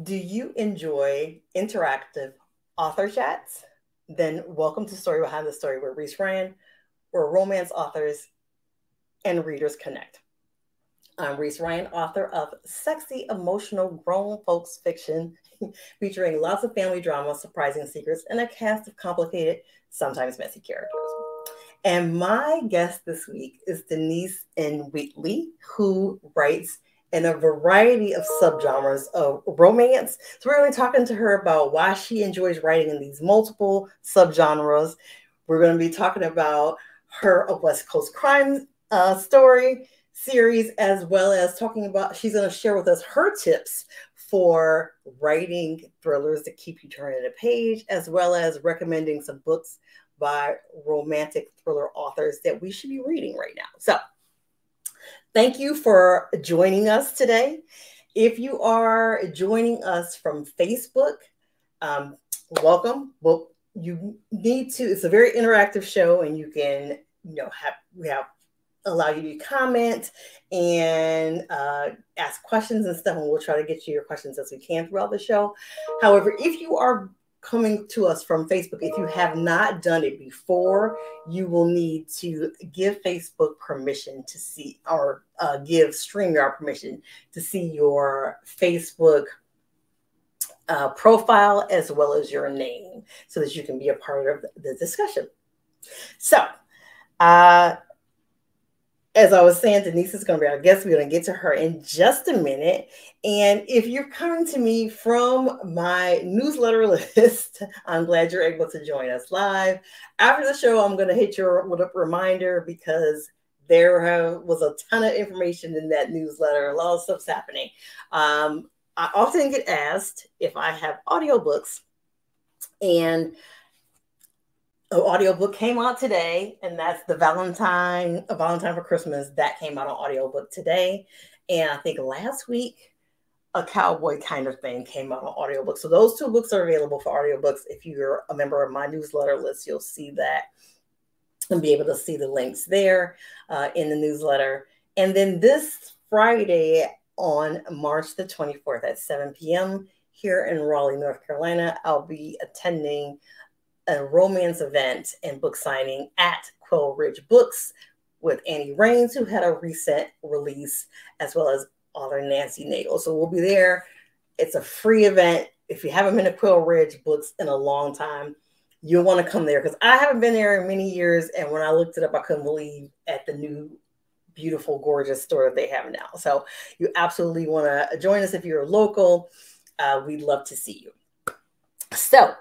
Do you enjoy interactive author chats? Then welcome to Story Behind the Story with Reese Ryan, where romance authors and readers connect. I'm Reese Ryan, author of sexy, emotional, grown folks fiction featuring lots of family drama, surprising secrets, and a cast of complicated, sometimes messy characters. And my guest this week is Denise N. Wheatley, who writes in a variety of subgenres of romance. So we're going to be talking to her about why she enjoys writing in these multiple subgenres. We're going to be talking about her West Coast crime uh, story series, as well as talking about, she's going to share with us her tips for writing thrillers that keep you turning the page, as well as recommending some books by romantic thriller authors that we should be reading right now. So, Thank you for joining us today. If you are joining us from Facebook, um, welcome. Well, you need to, it's a very interactive show and you can, you know, have, we have allow you to comment and uh, ask questions and stuff, and we'll try to get you your questions as we can throughout the show. However, if you are coming to us from Facebook, if you have not done it before, you will need to give Facebook permission to see or uh, give StreamYard permission to see your Facebook uh, profile as well as your name so that you can be a part of the discussion. So, uh, as I was saying, Denise is going to be our guest. We're going to get to her in just a minute. And if you're coming to me from my newsletter list, I'm glad you're able to join us live. After the show, I'm going to hit your with a reminder because there was a ton of information in that newsletter. A lot of stuff's happening. Um, I often get asked if I have audiobooks and an audiobook came out today, and that's the Valentine, a Valentine for Christmas. That came out on audiobook today. And I think last week, a cowboy kind of thing came out on audiobook. So those two books are available for audiobooks. If you're a member of my newsletter list, you'll see that and be able to see the links there uh, in the newsletter. And then this Friday on March the 24th at 7 p.m. here in Raleigh, North Carolina, I'll be attending a romance event and book signing at Quail Ridge Books with Annie Rains, who had a recent release, as well as author Nancy Naigle. So we'll be there. It's a free event. If you haven't been to Quail Ridge Books in a long time, you'll want to come there because I haven't been there in many years. And when I looked it up, I couldn't believe at the new, beautiful, gorgeous store that they have now. So you absolutely want to join us if you're local. Uh, we'd love to see you. So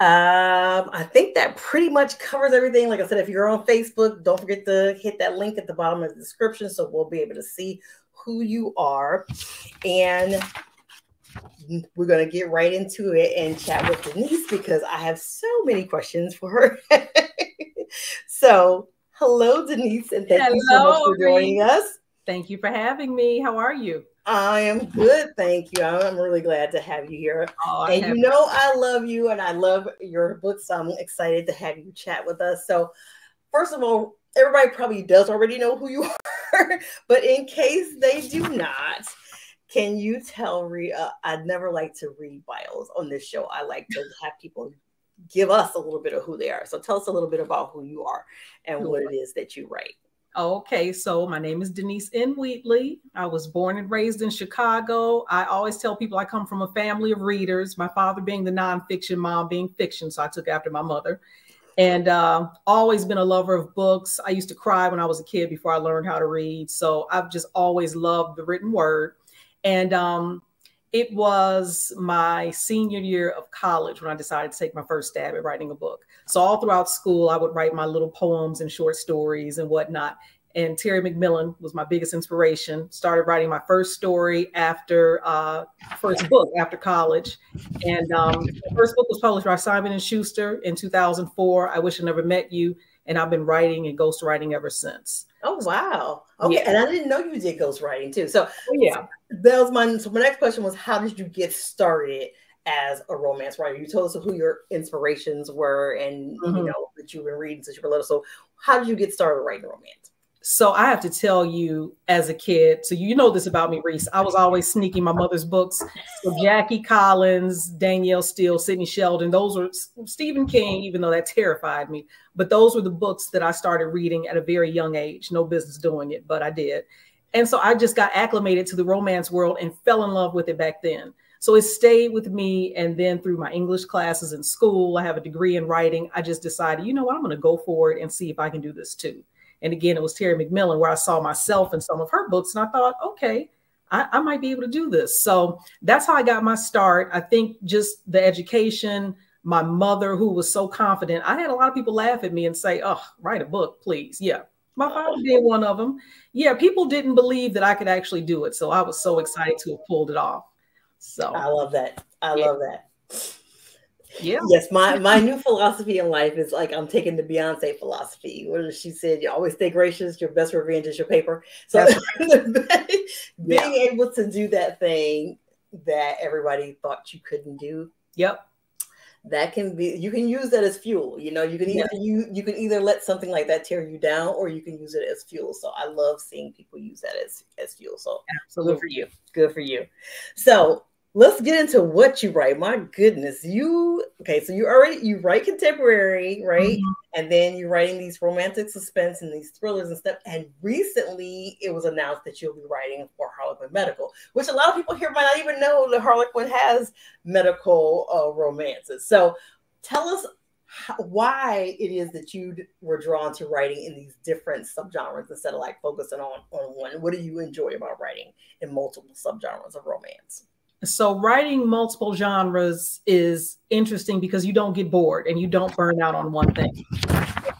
um, I think that pretty much covers everything. Like I said, if you're on Facebook, don't forget to hit that link at the bottom of the description so we'll be able to see who you are. And we're going to get right into it and chat with Denise because I have so many questions for her. so, hello, Denise, and thank hello, you so much for joining us. Thank you for having me. How are you? I am good, thank you. I'm really glad to have you here. Oh, and you know I love you and I love your books. So I'm excited to have you chat with us. So, first of all, everybody probably does already know who you are, but in case they do not, can you tell re I'd never like to read bios on this show. I like to have people give us a little bit of who they are. So tell us a little bit about who you are and what it is that you write. Okay, so my name is Denise N. Wheatley. I was born and raised in Chicago. I always tell people I come from a family of readers, my father being the nonfiction, mom being fiction. So I took after my mother. And uh, always been a lover of books. I used to cry when I was a kid before I learned how to read. So I've just always loved the written word. And um, it was my senior year of college when I decided to take my first stab at writing a book. So all throughout school, I would write my little poems and short stories and whatnot. And Terry McMillan was my biggest inspiration. Started writing my first story after uh, first book after college, and um, the first book was published by Simon and Schuster in 2004. I wish I never met you, and I've been writing and ghostwriting ever since. Oh wow! Okay, yeah. and I didn't know you did ghostwriting too. So oh, yeah, that was my. So my next question was, how did you get started as a romance writer? You told us who your inspirations were, and mm-hmm. you know that you've been reading since you were little. So how did you get started writing romance? So I have to tell you, as a kid, so you know this about me, Reese. I was always sneaking my mother's books. So Jackie Collins, Danielle Steel, Sidney Sheldon, those were Stephen King, even though that terrified me. But those were the books that I started reading at a very young age. No business doing it, but I did. And so I just got acclimated to the romance world and fell in love with it back then. So it stayed with me. And then through my English classes in school, I have a degree in writing. I just decided, you know what, I'm going to go for it and see if I can do this too. And again, it was Terry McMillan where I saw myself in some of her books, and I thought, okay, I, I might be able to do this. So that's how I got my start. I think just the education, my mother, who was so confident. I had a lot of people laugh at me and say, oh, write a book, please. Yeah. My father did one of them. Yeah, people didn't believe that I could actually do it. So I was so excited to have pulled it off. So I love that. I yeah. love that. Yeah. Yes, my my new philosophy in life is like I'm taking the Beyonce philosophy, where she said, "You always stay gracious. Your best revenge is your paper." So being yeah. able to do that thing that everybody thought you couldn't do. Yep. That can be. You can use that as fuel. You know, you can either yeah. you you can either let something like that tear you down, or you can use it as fuel. So I love seeing people use that as as fuel. So absolutely good for you. Good for you. So let's get into what you write. My goodness, you okay? So you already you write contemporary, right? Mm-hmm. And then you're writing these romantic suspense and these thrillers and stuff. And recently, it was announced that you'll be writing for Harlequin Medical, which a lot of people here might not even know that Harlequin has medical uh, romances. So tell us how, why it is that you were drawn to writing in these different subgenres instead of like focusing on on one. What do you enjoy about writing in multiple subgenres of romance? So writing multiple genres is interesting because you don't get bored and you don't burn out on one thing.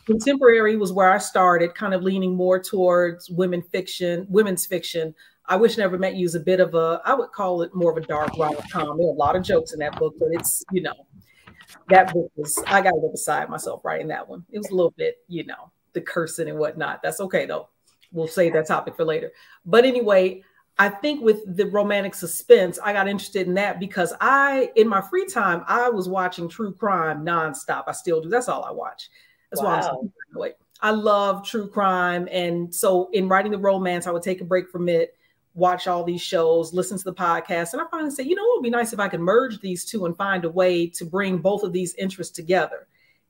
Contemporary was where I started, kind of leaning more towards women fiction, women's fiction. I wish never met you is a bit of a, I would call it more of a dark rom com. There are a lot of jokes in that book, but it's, you know, that book was, I got to go beside myself writing that one. It was a little bit, you know, the cursing and whatnot. That's okay though. We'll save that topic for later. But anyway, I think with the romantic suspense, I got interested in that because I, in my free time, I was watching true crime nonstop. I still do. That's all I watch. That's wow. why I'm so I love true crime. And so in writing the romance, I would take a break from it, watch all these shows, listen to the podcast. And I finally say, you know, it would be nice if I could merge these two and find a way to bring both of these interests together.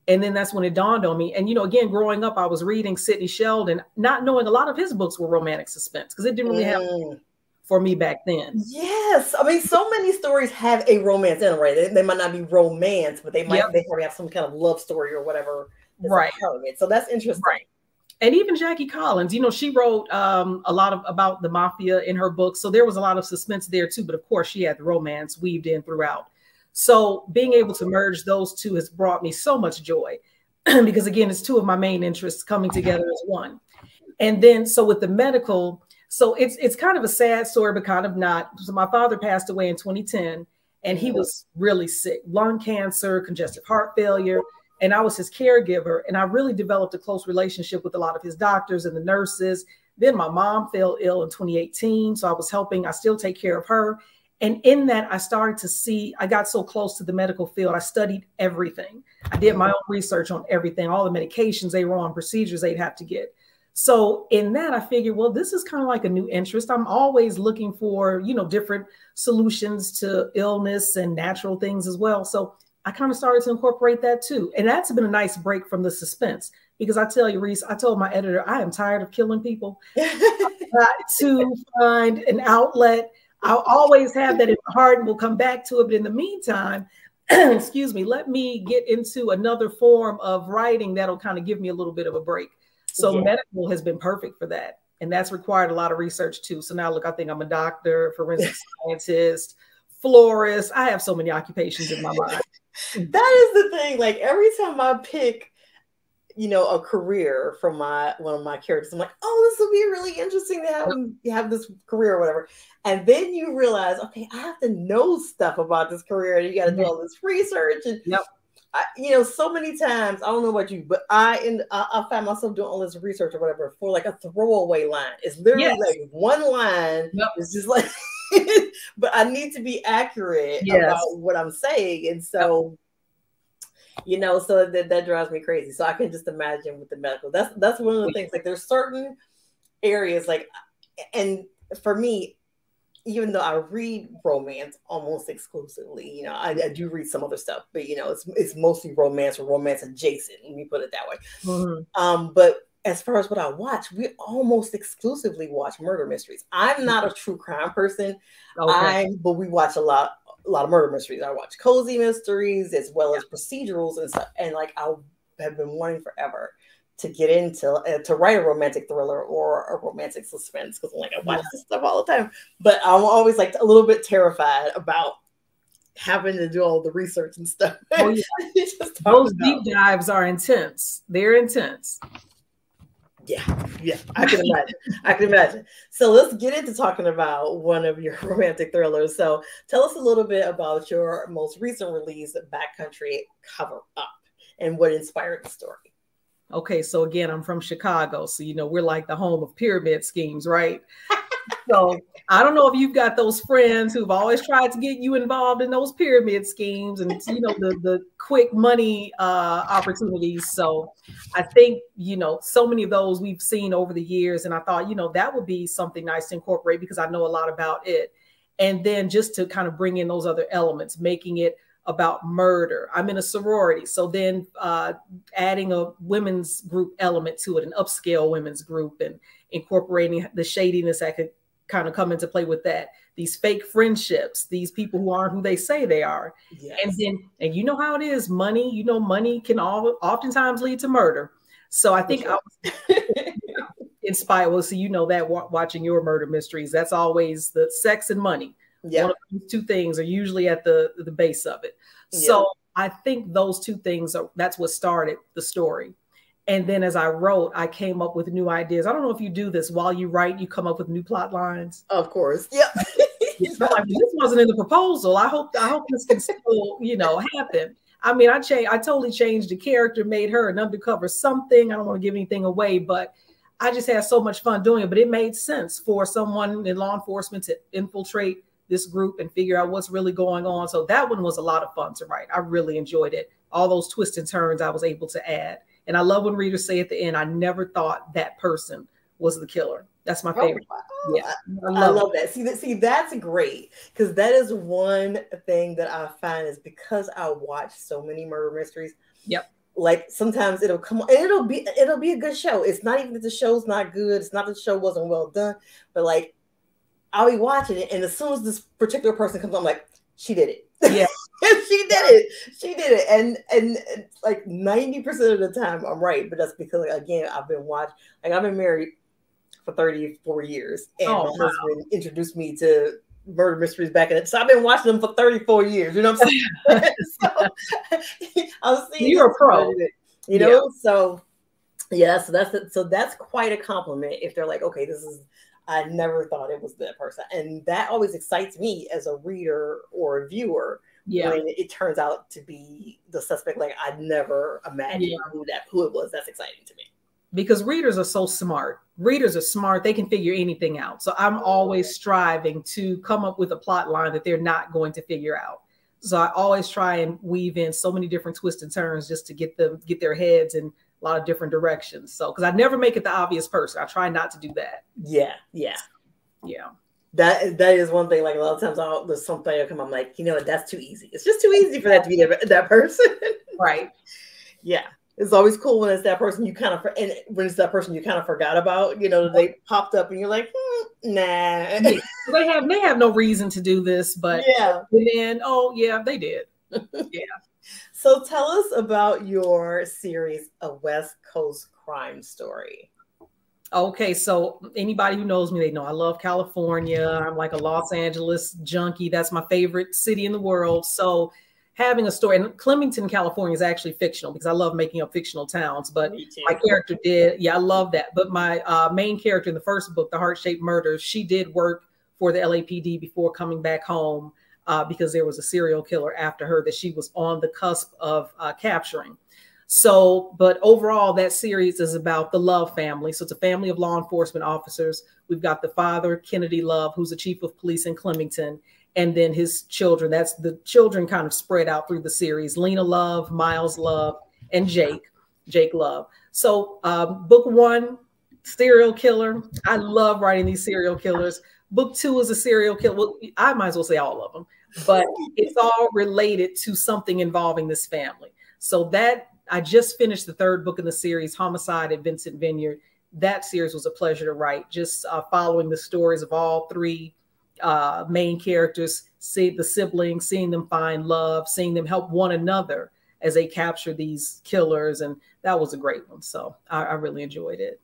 And then that's when it dawned on me. And, you know, again, growing up, I was reading Sidney Sheldon, not knowing a lot of his books were romantic suspense because it didn't really mm. have for me back then. Yes, I mean, so many stories have a romance in them, right? They, they might not be romance, but they might yep. they probably have some kind of love story or whatever. Right. So that's interesting. Right. And even Jackie Collins, you know, she wrote um, a lot of about the mafia in her book, so there was a lot of suspense there too. But of course, she had the romance weaved in throughout. So being able to merge those two has brought me so much joy, because again, it's two of my main interests coming together as one. And then, so with the medical, so it's it's kind of a sad story, but kind of not. So my father passed away in 2010, and he was really sick, lung cancer, congestive heart failure, and I was his caregiver. And I really developed a close relationship with a lot of his doctors and the nurses. Then my mom fell ill in 2018, so I was helping. I still take care of her. And in that, I started to see, I got so close to the medical field. I studied everything. I did my own research on everything, all the medications they were on, procedures they'd have to get. So in that, I figured, well, this is kind of like a new interest. I'm always looking for, you know, different solutions to illness and natural things as well. So I kind of started to incorporate that too. And that's been a nice break from the suspense because I tell you, Reese, I told my editor, I am tired of killing people. to find an outlet. I'll always have that in my heart and we'll come back to it. But in the meantime, excuse me, let me get into another form of writing that'll kind of give me a little bit of a break. So yeah. medical has been perfect for that. And that's required a lot of research too. So now look, I think I'm a doctor, forensic scientist, florist. I have so many occupations in my mind. that is the thing. Like every time I pick, you know, a career from my one of my characters, I'm like, oh, this will be really interesting to have, have this career or whatever. And then you realize, okay, I have to know stuff about this career, and you got to do all this research. And yep. I, you know, so many times, I don't know about you, but I in I, I find myself doing all this research or whatever for like a throwaway line. It's literally yes. like one line. Yep. It's just like, but I need to be accurate yes. about what I'm saying, and so. Yep. You know, so that, that drives me crazy. So I can just imagine with the medical. That's that's one of the things. Like there's certain areas like and for me even though I read romance almost exclusively, you know, I, I, do read some other stuff, but you know, it's it's mostly romance or romance adjacent. Let me put it that way. Mm-hmm. Um, but as far as what I watch, we almost exclusively watch murder mysteries. I'm not a true crime person. Okay. I but we watch a lot a lot of murder mysteries. I watch cozy mysteries as well as procedurals and stuff. And like I have been wanting forever to get into uh, to write a romantic thriller or a romantic suspense because I'm like I watch yeah. this stuff all the time. But I'm always like a little bit terrified about having to do all the research and stuff. Oh, yeah. Those deep dives are intense. They're intense. Yeah, yeah, I can imagine. I can imagine. So let's get into talking about one of your romantic thrillers. So tell us a little bit about your most recent release, Backcountry Cover Up, and what inspired the story. Okay, so again, I'm from Chicago, so you know we're like the home of pyramid schemes, right? so I don't know if you've got those friends who've always tried to get you involved in those pyramid schemes and you know the the quick money uh, opportunities. So I think you know so many of those we've seen over the years, and I thought you know that would be something nice to incorporate because I know a lot about it. And then just to kind of bring in those other elements, making it about murder. I'm in a sorority. So then uh, adding a women's group element to it, an upscale women's group, and incorporating the shadiness that could kind of come into play with that. These fake friendships, these people who aren't who they say they are. Yes. And then, and you know how it is money, you know, money can all oftentimes lead to murder. So I think sure. I was inspired. Well, so you know that watching your murder mysteries, that's always the sex and money yeah. One of these two things are usually at the the base of it. Yeah. So I think those two things are that's what started the story. And then as I wrote, I came up with new ideas. I don't know if you do this while you write, you come up with new plot lines. Of course. Yep. like, this wasn't in the proposal. I hope I hope this can still, you know, happen. I mean, I changed, I totally changed the character, made her an undercover something. I don't want to give anything away, but I just had so much fun doing it. But it made sense for someone in law enforcement to infiltrate this group and figure out what's really going on. So that one was a lot of fun to write. I really enjoyed it. All those twists and turns I was able to add. And I love when readers say at the end, I never thought that person was the killer. That's my favorite. Oh, wow. Yeah. I love, I love that. See that see that's great because that is one thing that I find is because I watch so many murder mysteries. Yep. Like sometimes it'll come on it'll be it'll be a good show. It's not even that the show's not good. It's not that the show wasn't well done, but like I'll be watching it, and as soon as this particular person comes on, I'm like, she did it. Yeah. she did it. She did it. And and like 90% of the time I'm right, but that's because again, I've been watching like I've been married for 34 years. And oh, my wow. husband introduced me to murder mysteries back in it. So I've been watching them for 34 years. You know what I'm saying? so I'm seeing you're a pro. You know, yeah. so yeah, so that's so that's quite a compliment if they're like, okay, this is I never thought it was that person. And that always excites me as a reader or a viewer yeah. when it turns out to be the suspect. Like I never imagined yeah. who that who it was. That's exciting to me. Because readers are so smart. Readers are smart. They can figure anything out. So I'm always striving to come up with a plot line that they're not going to figure out. So I always try and weave in so many different twists and turns just to get them get their heads and a lot of different directions. So, because I never make it the obvious person, I try not to do that. Yeah, yeah, yeah. That that is one thing. Like a lot of times, I'll, there's something I come. I'm like, you know what? That's too easy. It's just too easy for that to be that, that person. right. Yeah. It's always cool when it's that person you kind of and when it's that person you kind of forgot about. You know, they popped up and you're like, hmm, nah. they have they have no reason to do this, but yeah. And then oh yeah, they did. yeah. So tell us about your series, A West Coast Crime Story. Okay, so anybody who knows me, they know I love California. I'm like a Los Angeles junkie. That's my favorite city in the world. So having a story, and Clementon, California is actually fictional because I love making up fictional towns. But my character did, yeah, I love that. But my uh, main character in the first book, The Heart Shaped Murders, she did work for the LAPD before coming back home uh, because there was a serial killer after her that she was on the cusp of uh, capturing. So, but overall, that series is about the Love family. So it's a family of law enforcement officers. We've got the father, Kennedy Love, who's the chief of police in Clementon, and then his children. That's the children kind of spread out through the series Lena Love, Miles Love, and Jake, Jake Love. So, um, book one serial killer. I love writing these serial killers. Book two is a serial killer. Well, I might as well say all of them, but it's all related to something involving this family. So that I just finished the third book in the series, Homicide at Vincent Vineyard. That series was a pleasure to write, just uh, following the stories of all three uh, main characters, see the siblings, seeing them find love, seeing them help one another as they capture these killers. And that was a great one. So I, I really enjoyed it.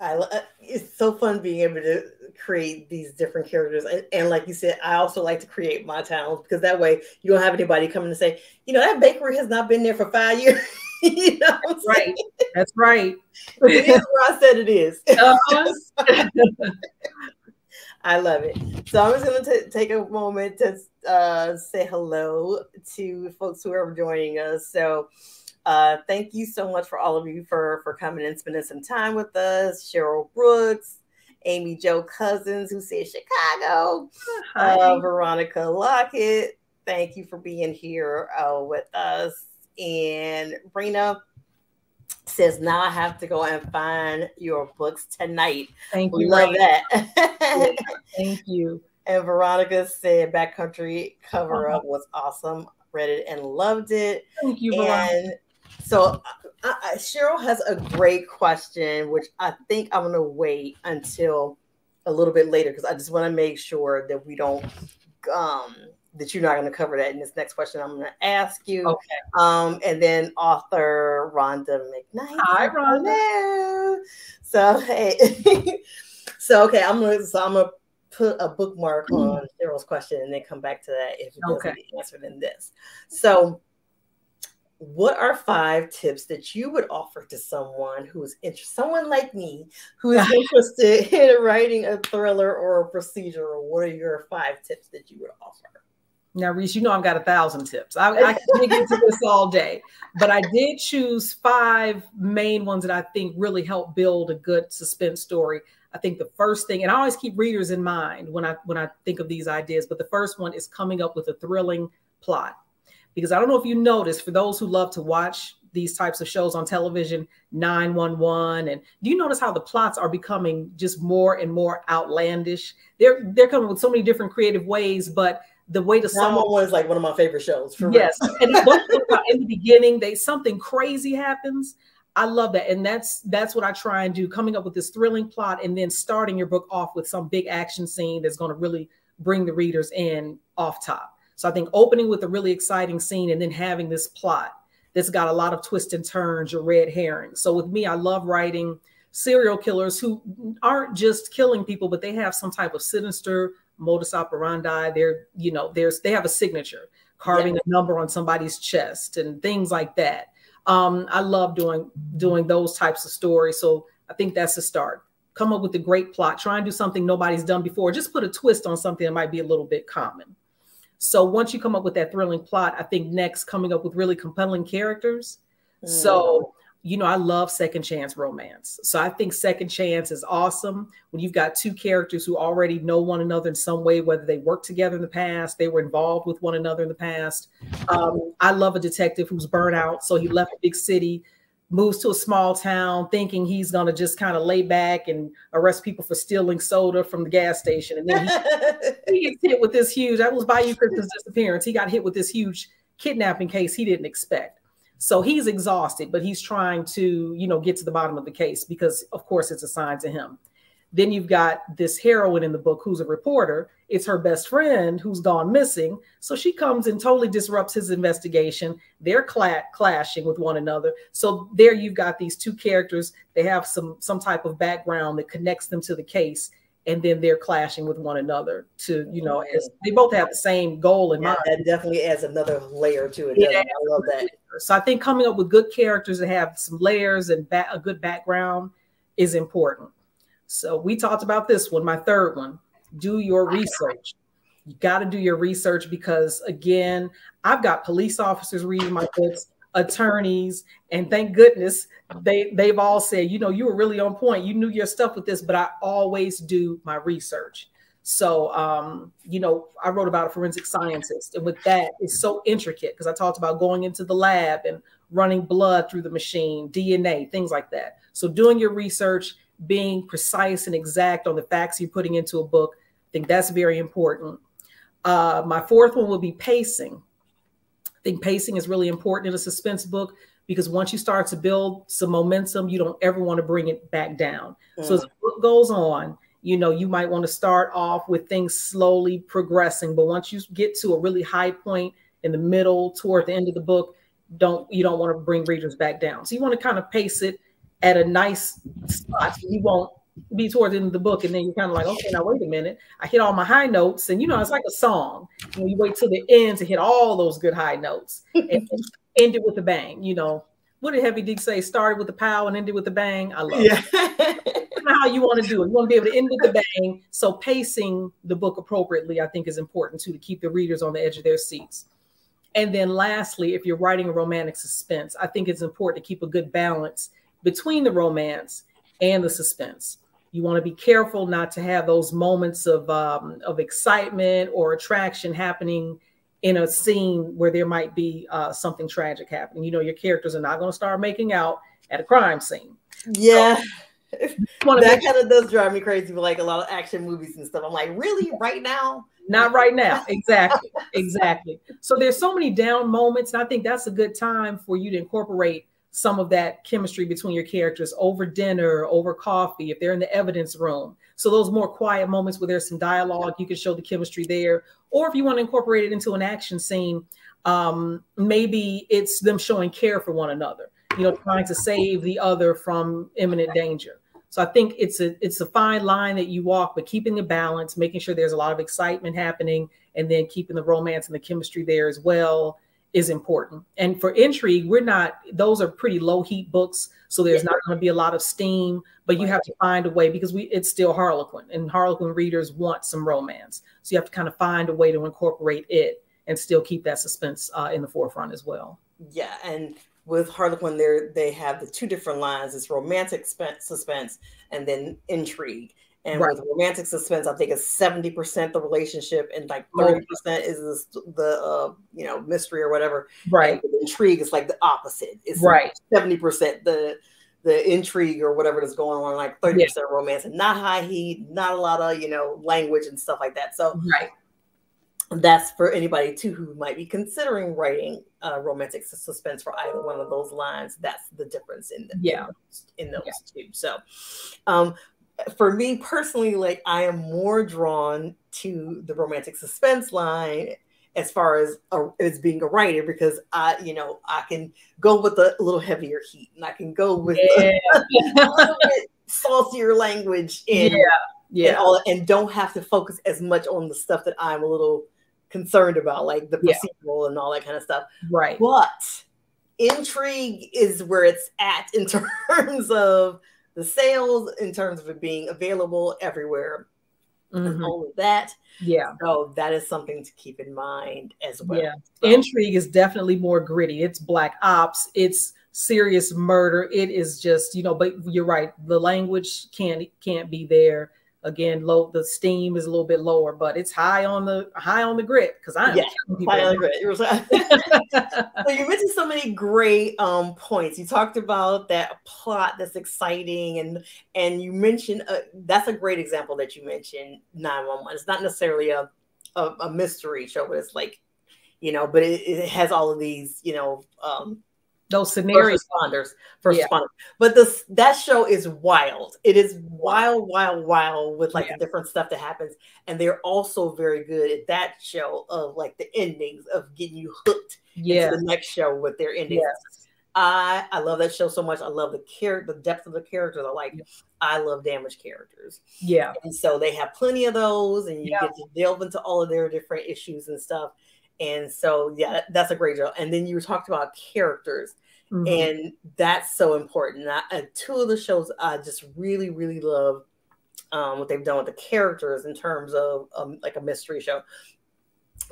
I, uh, it's so fun being able to create these different characters. And, and, like you said, I also like to create my towns because that way you don't have anybody coming to say, you know, that bakery has not been there for five years. you know That's right. That's right. it is where I said it is. Uh-huh. I love it. So I'm just going to take a moment to uh, say hello to folks who are joining us. So uh, thank you so much for all of you for for coming and spending some time with us. Cheryl Brooks, Amy Jo Cousins, who said Chicago, uh, Veronica Lockett. Thank you for being here uh, with us. And Rena says, now I have to go and find your books tonight. Thank you. Love that. Thank you. And Veronica said, Backcountry cover up was awesome. Read it and loved it. Thank you, Veronica. And so I, I, Cheryl has a great question, which I think I'm going to wait until a little bit later because I just want to make sure that we don't um that you're not going to cover that in this next question I'm going to ask you. Okay. Um, and then author Rhonda McKnight. Hi, Rhonda. So hey, so okay, I'm gonna so I'm gonna put a bookmark on Cheryl's question and then come back to that if it doesn't okay. get answered in this. So what are five tips that you would offer to someone who is interested, someone like me who is interested in writing a thriller or a procedural? What are your five tips that you would offer? Now, Reese, you know I've got a thousand tips. I, I can dig into this all day, but I did choose five main ones that I think really help build a good suspense story. I think the first thing, and I always keep readers in mind when I when I think of these ideas, but the first one is coming up with a thrilling plot because I don't know if you noticed, for those who love to watch these types of shows on television, 911, and do you notice how the plots are becoming just more and more outlandish? They're they're coming with so many different creative ways, but the way to someone is like one of my favorite shows. yes, and in the beginning, they something crazy happens. I love that, and that's that's what I try and do, coming up with this thrilling plot, and then starting your book off with some big action scene that's going to really bring the readers in off top. So I think opening with a really exciting scene and then having this plot that's got a lot of twists and turns or red herrings. So with me, I love writing serial killers who aren't just killing people, but they have some type of sinister modus operandi. They're, you know, there's they have a signature, carving yeah. a number on somebody's chest and things like that. Um, I love doing doing those types of stories. So I think that's the start. Come up with a great plot. Try and do something nobody's done before. Just put a twist on something that might be a little bit common. So once you come up with that thrilling plot, I think next coming up with really compelling characters. Mm. So, you know, I love second chance romance. So I think second chance is awesome when you've got two characters who already know one another in some way, whether they worked together in the past, they were involved with one another in the past. Um, I love a detective who's burnt out. So he left a big city moves to a small town thinking he's going to just kind of lay back and arrest people for stealing soda from the gas station. And then he, he gets hit with this huge, that was Bayou Christmas disappearance. He got hit with this huge kidnapping case he didn't expect. So he's exhausted, but he's trying to, you know, get to the bottom of the case because, of course, it's assigned to him. Then you've got this heroine in the book who's a reporter. It's her best friend who's gone missing. So she comes and totally disrupts his investigation. They're cla- clashing with one another. So there you've got these two characters. They have some some type of background that connects them to the case, and then they're clashing with one another. To you know, as they both have the same goal in yeah, mind. That definitely adds another layer to it. Yeah, I love that. So I think coming up with good characters that have some layers and a good background is important. So we talked about this one, my third one. Do your research. You got to do your research because, again, I've got police officers reading my books, attorneys, and thank goodness they they've all said, you know, you were really on point. You knew your stuff with this, but I always do my research. So, um, you know, I wrote about a forensic scientist, and with that, it's so intricate because I talked about going into the lab and running blood through the machine, DNA, things like that. So, doing your research being precise and exact on the facts you're putting into a book. I think that's very important. Uh, my fourth one would be pacing. I think pacing is really important in a suspense book because once you start to build some momentum, you don't ever want to bring it back down. Mm. So as the book goes on, you know, you might want to start off with things slowly progressing, but once you get to a really high point in the middle toward the end of the book, don't you don't want to bring readers back down. So you want to kind of pace it at a nice spot. You won't be towards the end of the book, and then you're kind of like, okay, now wait a minute. I hit all my high notes, and you know, it's like a song. You, know, you wait till the end to hit all those good high notes and, end it with a bang. You know, what did Heavy D say? Started with a pow and ended with a bang. I love yeah. it. how you want to do it. You want to be able to end with a bang. So pacing the book appropriately, I think, is important too to keep the readers on the edge of their seats. And then lastly, if you're writing a romantic suspense, I think it's important to keep a good balance between the romance and the suspense. You want to be careful not to have those moments of um, of excitement or attraction happening in a scene where there might be uh, something tragic happening. You know, your characters are not going to start making out at a crime scene. Yeah. So, that kind of does drive me crazy with like a lot of action movies and stuff. I'm like, really, right now? Not right now. Exactly. exactly. So there's so many down moments, and I think that's a good time for you to incorporate some of that chemistry between your characters over dinner, over coffee, if they're in the evidence room. So those more quiet moments where there's some dialogue, you can show the chemistry there. Or if you want to incorporate it into an action scene, um, maybe it's them showing care for one another, you know, trying to save the other from imminent danger. So I think it's a it's a fine line that you walk, but keeping the balance, making sure there's a lot of excitement happening, and then keeping the romance and the chemistry there as well is important. And for intrigue, we're not; those are pretty low heat books, so there's not going to be a lot of steam. But you have to find a way because we it's still Harlequin, and Harlequin readers want some romance, so you have to kind of find a way to incorporate it and still keep that suspense uh, in the forefront as well. Yeah, and with Harlequin, there they have the two different lines: it's romantic suspense and then intrigue. And right. with romantic suspense, I think it's seventy percent the relationship, and like thirty percent is the, the uh, you know mystery or whatever. Right. Intrigue is like the opposite. It's right. Seventy percent the the intrigue or whatever that's going on, like thirty percent romance, and not high heat, not a lot of you know language and stuff like that. So right that's for anybody too who might be considering writing uh, romantic suspense for either one of those lines. That's the difference in the yeah in those, in those yeah. two. So, um, for me personally, like I am more drawn to the romantic suspense line as far as a, as being a writer because I, you know, I can go with a little heavier heat and I can go with yeah. a, a little bit saltier language and yeah, yeah, and all, and don't have to focus as much on the stuff that I'm a little concerned about, like the procedural yeah. and all that kind of stuff. Right. But intrigue is where it's at in terms of the sales, in terms of it being available everywhere. Mm-hmm. And all of that. Yeah. So that is something to keep in mind as well. Yeah. So. Intrigue is definitely more gritty. It's black ops. It's serious murder. It is just, you know, but you're right. The language can't can't be there again low the steam is a little bit lower but it's high on the high on the grit because i'm yeah, high on the grit so you mentioned so many great um points. You talked about that plot that's exciting and and you mentioned uh, that's a great example that you mentioned 911 it's not necessarily a a, a mystery show but it's like you know but it, it has all of these you know um those scenarios responders first yeah. responders. But this that show is wild. It is wild wild wild with like yeah. the different stuff that happens. And they're also very good at that show of like the endings of getting you hooked yeah into the next show with their endings. Yes. i i love that show so much. I love the character the depth of the characters i like. I love damaged characters. Yeah. And so they have plenty of those and you yeah. get to delve into all of their different issues and stuff and so, yeah, that's a great job. And then you talked about characters, mm-hmm. and that's so important. I, two of the shows I just really, really love um, what they've done with the characters in terms of um, like a mystery show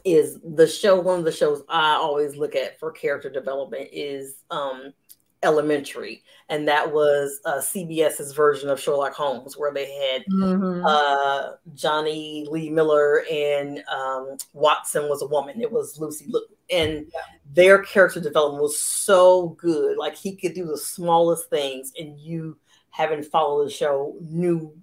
is the show. One of the shows I always look at for character development is um, Elementary, and that was uh, CBS's version of Sherlock Holmes, where they had mm-hmm. uh, Jonny Lee Miller and um, Watson was a woman. It was Lucy Liu, and yeah. their character development was so good. Like he could do the smallest things, and you having followed the show, knew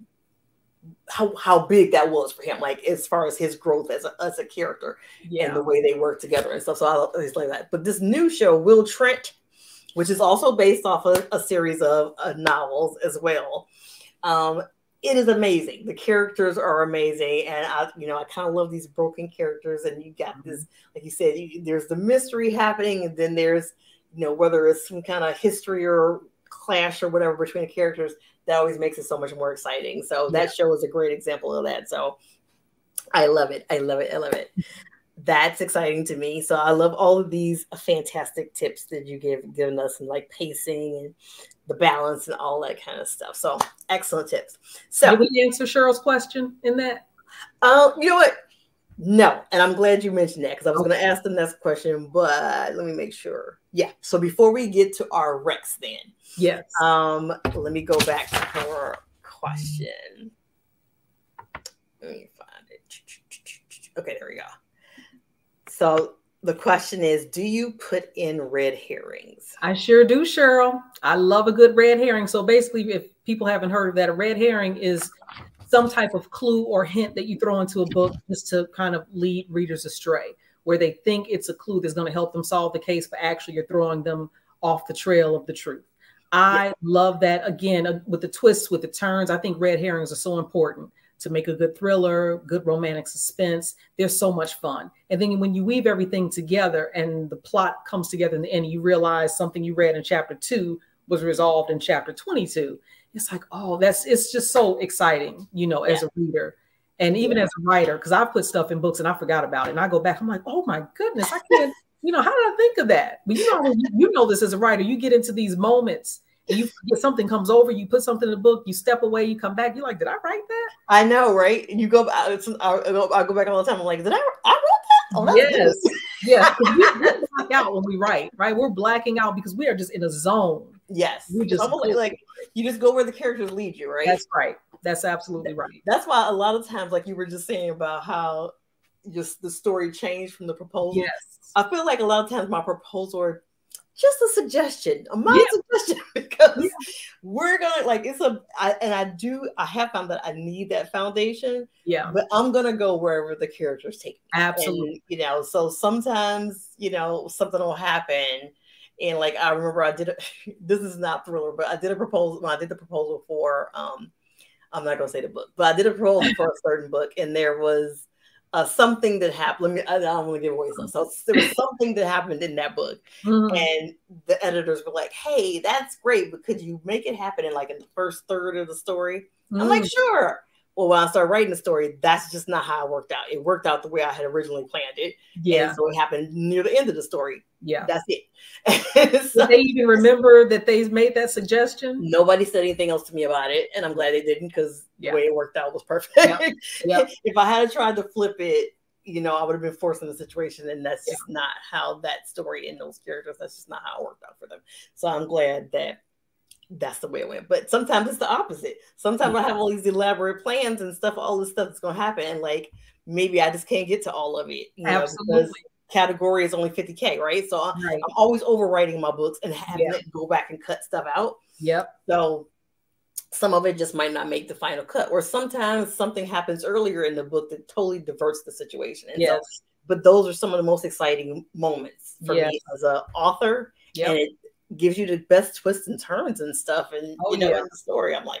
how how big that was for him, like as far as his growth as a as a character yeah. and the way they work together and stuff. So I always like that. But this new show, Will Trent, which is also based off of a series of uh, novels as well. Um, it is amazing. The characters are amazing, and I, you know, I kind of love these broken characters. And you got this, mm-hmm. like you said, you, there's the mystery happening, and then there's, you know, whether it's some kind of history or clash or whatever between the characters, that always makes it so much more exciting. So that show is a great example of that. So I love it. I love it. I love it. That's exciting to me. So I love all of these fantastic tips that you give given us and like pacing and the balance and all that kind of stuff. So excellent tips. So did we answer Cheryl's question in that? Um, you know what? No, and I'm glad you mentioned that because I was okay. going to ask the next question, but let me make sure. Yeah. So before we get to our Rex, then yes. Um, let me go back to her question. Let me find it. Okay, there we go. So the question is Do you put in red herrings? I sure do, Cheryl. I love a good red herring. So basically, if people haven't heard of that, a red herring is some type of clue or hint that you throw into a book just to kind of lead readers astray, where they think it's a clue that's going to help them solve the case, but actually you're throwing them off the trail of the truth. I yeah. love that. Again, uh, with the twists, with the turns, I think red herrings are so important to make a good thriller, good romantic suspense. They're so much fun. And then when you weave everything together and the plot comes together in the end, you realize something you read in chapter two was resolved in chapter 22. It's like, oh, that's it's just so exciting, you know, yeah. as a reader. And even yeah. as a writer, because I put stuff in books and I forgot about it. And I go back, I'm like, oh my goodness, I can't, you know, how did I think of that? But you know, you know this as a writer, you get into these moments you get something comes over, you put something in the book, you step away, you come back, you're like, did I write that? I know, right? And you go, uh, I, uh, I, go, I go back all the time. I'm like, did I? I wrote that? Oh, yes, yes. we, we black out when we write, right? We're blacking out because we are just in a zone. Yes, we just like, like you just go where the characters lead you, right? That's right. That's absolutely right. That's why a lot of times, like you were just saying about how just the story changed from the proposal. Yes. I feel like a lot of times my proposal just a suggestion, a mild yeah. suggestion, because yeah. we're gonna like it's a I, and I do I have found that I need that foundation. Yeah, but I'm gonna go wherever the characters take me. Absolutely, and, you know. So sometimes you know something will happen, and like I remember I did a, this is not thriller, but I did a proposal. When I did the proposal for um, I'm not gonna say the book, but I did a proposal for a certain book, and there was uh, something that happened. Let me, I don't want to give away something. So there was something that happened in that book, mm-hmm. and the editors were like, "Hey, that's great, but could you make it happen in like in the first third of the story?" Mm-hmm. I'm like, mm. "Sure." Well, when I started writing the story, that's just not how it worked out. It worked out the way I had originally planned it. Yeah. And so it happened near the end of the story. Yeah. That's it. so, Did they even remember that they made that suggestion? Nobody said anything else to me about it. And I'm glad they didn't because yeah. the way it worked out was perfect. Yep. Yep. if I had tried to flip it, you know, I would have been forced in the situation. And that's just not how that story and those characters, that's just not how it worked out for them. So I'm glad that that's the way it went. But sometimes it's the opposite. Sometimes. I have all these elaborate plans and stuff, all this stuff that's going to happen. And like maybe I just can't get to all of it. You Absolutely. Know, category is only 50K, right? So right. I'm always overwriting my books and having it go back and cut stuff out. Yep. So some of it just might not make the final cut. Or sometimes something happens earlier in the book that totally diverts the situation. And yes. So, but those are some of the most exciting moments for yes. me as an author. Yep. And it gives you the best twists and turns and stuff. And oh, you know, yeah. in the story, I'm like,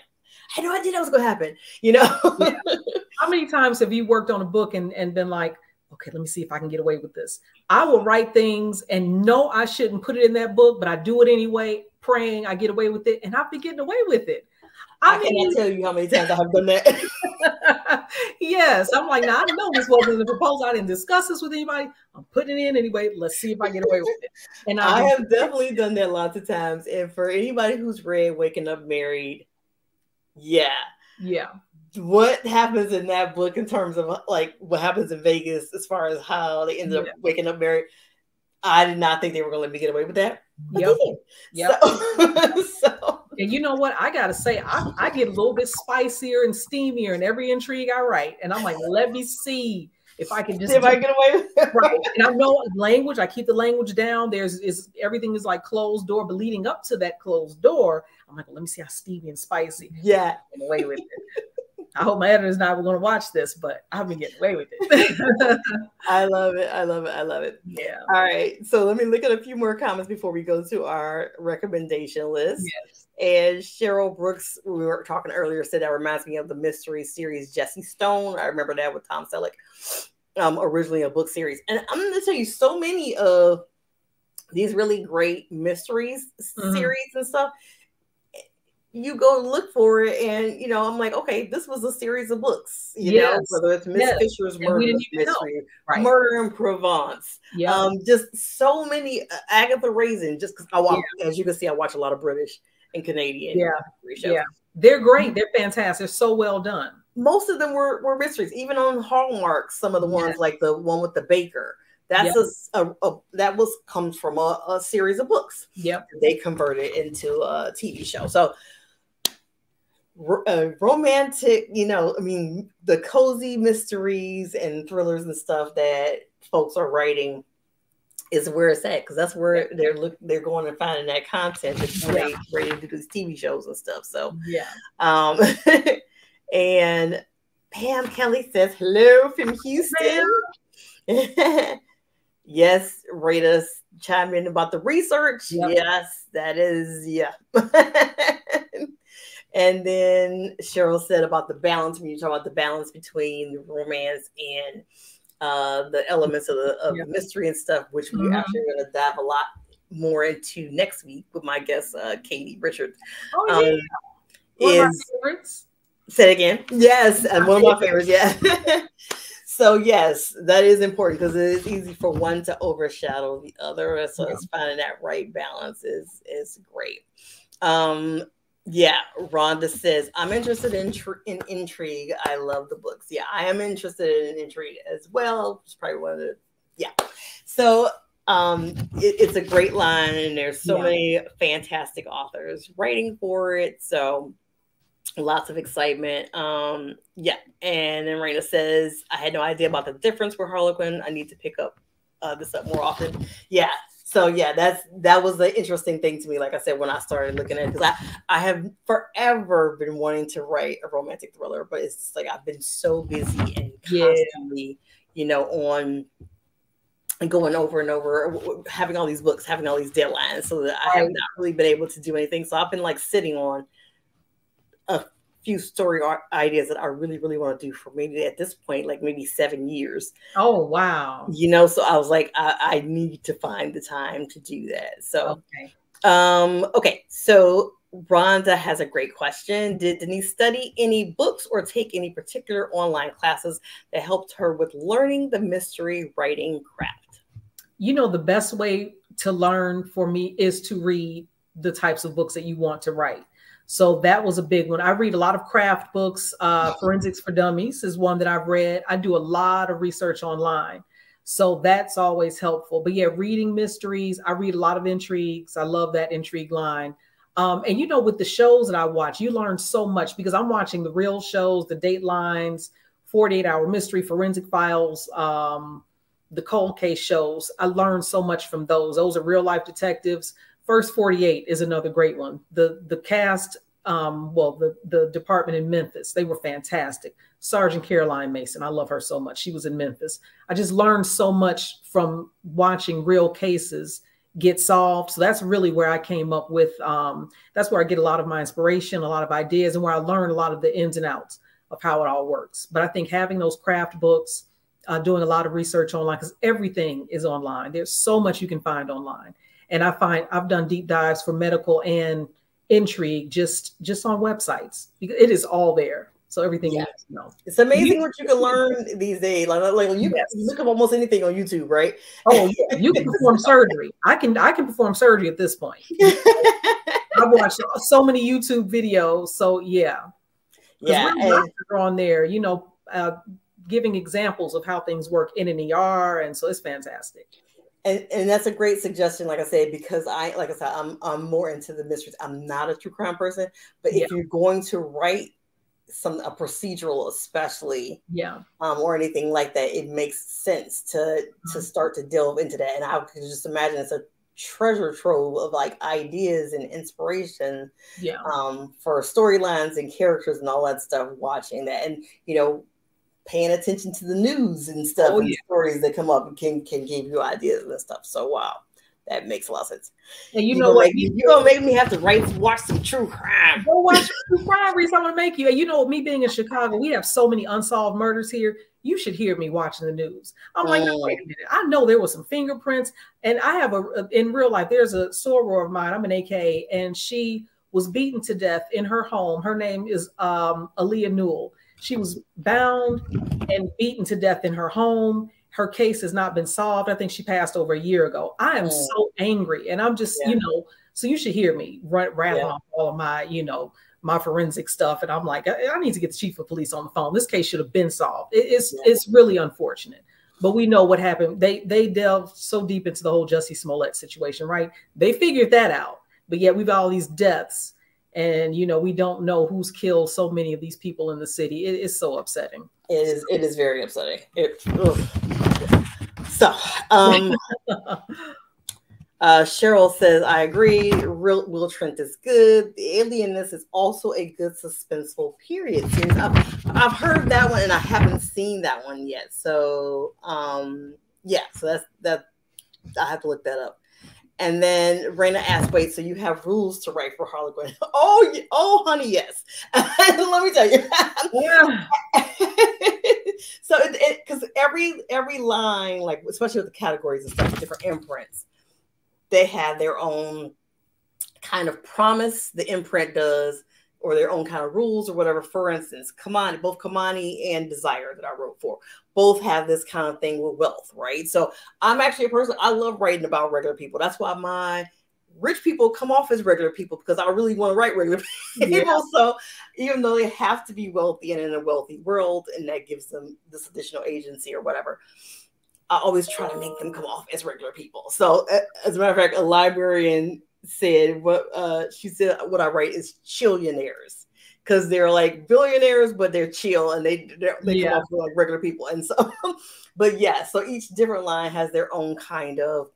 I had no idea that was gonna happen. You know. yeah. How many times have you worked on a book and, and been like, okay, let me see if I can get away with this. I will write things and know I shouldn't put it in that book, but I do it anyway, praying I get away with it, and I've been getting away with it. I, I mean, cannot tell you how many times I have done that. yes, I'm like, now I don't know this wasn't the proposal. I didn't discuss this with anybody. I'm putting it in anyway. Let's see if I get away with it. And I, I have definitely done that lots of times. And for anybody who's read Waking Up Married, yeah, yeah. What happens in that book in terms of like what happens in Vegas as far as how they end up waking up married? I did not think they were going to let me get away with that. Yep. Yep. So, so, And you know what? I got to say, I, I, get a little bit spicier and steamier in every intrigue I write. And I'm like, let me see if I can just if I get away with it. right. And I know language, I keep the language down. There's is everything is like closed door, but leading up to that closed door, I'm like, well, let me see how stevie and spicy. Yeah. Get away with it. I hope my editor's not going to watch this, but I've been getting away with it. I love it. I love it. I love it. Yeah. All right. So let me look at a few more comments before we go to our recommendation list. Yes. And Cheryl Brooks, we were talking earlier, said that reminds me of the mystery series Jesse Stone. I remember that with Tom Selleck, um, originally a book series. And I'm going to tell you, so many of these really great mysteries Mhm. series and stuff. You go look for it, and you know, I'm like, okay, this was a series of books. You know, Yes. whether it's Miss Yes. Fisher's murder know. mystery, Right. Murder in Provence, yeah. um, just so many uh, Agatha Raisin. Just because I watch, as you can see, I watch a lot of British and Canadian Yeah. mystery shows. Yeah. They're great. They're fantastic. They're so well done. Most of them were were mysteries, even on Hallmark. Some of the ones, Yes. like the one with the baker, that's a s- a, a- that was comes from a, a series of books. Yep. They converted into a TV show. So. ro- Uh, romantic, you know, I mean, the cozy mysteries and thrillers and stuff that folks are writing is where it's at because that's where they're look they're going and finding that content before they ready to do these TV shows and stuff. So Yeah. um and Pam Kelly says hello from Houston. yes, Rita chime in about the research. Yep. Yes, that is yeah. and then Cheryl said about the balance when you talk about the balance between the romance and uh the elements of the of Yep. mystery and stuff, which we Mhm. actually are gonna dive a lot more into next week with my guest uh Katie Richards. Oh, Um, yeah. One of my is favorites. Say it again. Yes, and one of my favorites. Yeah. so yes, that is important because it is easy for one to overshadow the other. So it's finding that right balance is is great. Um, yeah, Rhonda says I'm interested in tr- in intrigue. I love the books. Yeah, I am interested in intrigue as well. It's probably one of the yeah. So um it- it's a great line and there's so Yeah. many fantastic authors writing for it so lots of excitement um yeah and then Raina says i had no idea about the difference with harlequin i need to pick up uh, this up more often yeah so yeah that's that was the interesting thing to me like i said when i started looking at it because i i have forever been wanting to write a romantic thriller but it's like i've been so busy and Yeah. constantly you know on and going over and over, having all these books, having all these deadlines, so that I have not really been able to do anything. So I've been like sitting on a few story ideas that I really, really want to do for maybe at this point, like maybe seven years. Oh, wow. You know, so I was like, I, I need to find the time to do that. So, Okay. um, okay, so Rhonda has a great question. Did Denise study any books or take any particular online classes that helped her with learning the mystery writing craft? You know, the best way to learn for me is to read the types of books that you want to write. So that was a big one. I read a lot of craft books. Uh, Forensics for Dummies is one that I've read. I do a lot of research online. So that's always helpful. But yeah, reading mysteries, I read a lot of intrigues. I love that intrigue line. Um, and you know, with the shows that I watch, you learn so much because I'm watching the real shows, the Datelines, 48 Hour Mystery, Forensic Files, um, the cold case shows. I learned so much from those. Those are real life detectives. First 48 is another great one. The the cast, um, well, the the department in Memphis, they were fantastic. Sergeant Caroline Mason, I love her so much. She was in Memphis. I just learned so much from watching real cases get solved. So that's really where I came up with. Um, that's where I get a lot of my inspiration, a lot of ideas, and where I learn a lot of the ins and outs of how it all works. But I think having those craft books, uh, doing a lot of research online because everything is online. There's so much you can find online, and I find I've done deep dives for medical and intrigue just just on websites because it is all there. So everything Yeah. you know. It's amazing You- what you can learn these days. Like, like you Yes. can look up almost anything on YouTube, right? Oh, yeah, you can perform surgery. I can I can perform surgery at this point. I've watched so many YouTube videos. So yeah, yeah, and, are on there. You know, uh, giving examples of how things work in an ER, and so it's fantastic. And and that's a great suggestion. Like I said, because I like I said, I'm I'm more into the mysteries. I'm not a true crime person, but if you're going to write some a procedural especially yeah um, or anything like that it makes sense to mm-hmm. to start to delve into that and i could just imagine it's a treasure trove of like ideas and inspiration yeah um, for storylines and characters and all that stuff watching that and you know paying attention to the news and stuff oh, and yeah. stories that come up and can can give you ideas and stuff so wow that makes a lot of sense. And you, you know what? you, are gonna make me have to write, watch some true crime. Go watch true crime, Reese. I'm gonna make you. And you know, me being in Chicago, we have so many unsolved murders here. You should hear me watching the news. I'm like, no, wait a minute. I know there was some fingerprints, and I have a, a in real life. There's a soror of mine. I'm an AK, and she was beaten to death in her home. Her name is um, Aaliyah Newell. She was bound and beaten to death in her home her case has not been solved. I think she passed over a year ago. I am mm. so angry, and I'm just, yeah. you know, so you should hear me run, rattle yeah. off all of my, you know, my forensic stuff, and I'm like, I, I, need to get the chief of police on the phone. This case should have been solved. It, it's yeah. it's really unfortunate, but we know what happened. They they delved so deep into the whole Jussie Smollett situation, right? They figured that out, but yet we've got all these deaths and you know we don't know who's killed so many of these people in the city. It is so upsetting. It is it is very upsetting. It so um uh cheryl says i agree. Real, will trent is good. The Alienist is also a good suspenseful period I've, I've heard that one and i haven't seen that one yet. So um yeah so that's that i have to look that up and then Raina asked, "Wait, so you have rules to write for Harlequin?" oh, oh, honey, yes. Let me tell you. yeah. so, because every every line, like especially with the categories and stuff, different imprints, they have their own kind of promise. The imprint does, or their own kind of rules or whatever. For instance, Kimani, both Kimani and Desire that I wrote for, both have this kind of thing with wealth, right? So I'm actually a person, I love writing about regular people. That's why my rich people come off as regular people because I really want to write regular people. Yeah. so even though they have to be wealthy and in a wealthy world, and that gives them this additional agency or whatever. I always try to make them come off as regular people. So, as a matter of fact, a librarian said what uh, she said what I write is chillionaires because they're like billionaires, but they're chill and they they yeah. come off like regular people. And so, but yeah, so each different line has their own kind of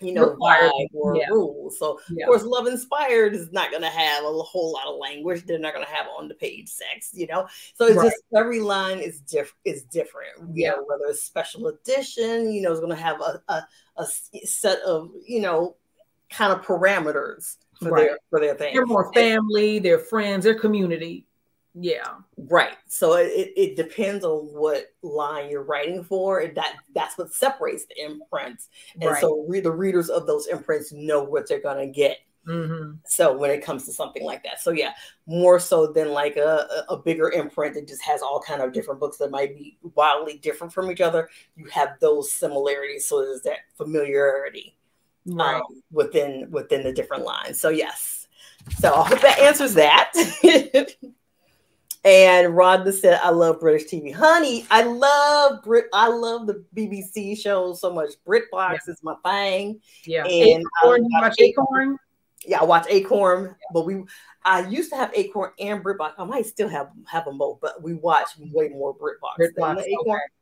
you know vibe or yeah. rules. So yeah. of course, Love Inspired is not going to have a whole lot of language. They're not going to have on the page sex, you know. So it's right. just every line is different. Is different. Yeah. know, whether it's special edition, you know, is going to have a, a a set of you know kind of parameters for right. their for their thing. They're more family, their friends, their community. Yeah. Right. So it, it depends on what line you're writing for. And that that's what separates the imprints. And right. so re- the readers of those imprints know what they're gonna get. Mm-hmm. So when it comes to something like that, so yeah, more so than like a, a bigger imprint that just has all kind of different books that might be wildly different from each other. You have those similarities, so there's that familiarity right. um, within within the different lines. So yes, so I hope that answers that. and Rhonda said, "I love British TV, honey. I love Brit. I love the BBC shows so much. BritBox yeah. is my thing. Yeah, and Acorn, you watch Acorn. Yeah, I watch Acorn, yeah. but we. I used to have Acorn and BritBox. I might still have have them both, but we watch way more BritBox, BritBox than Acorn. Okay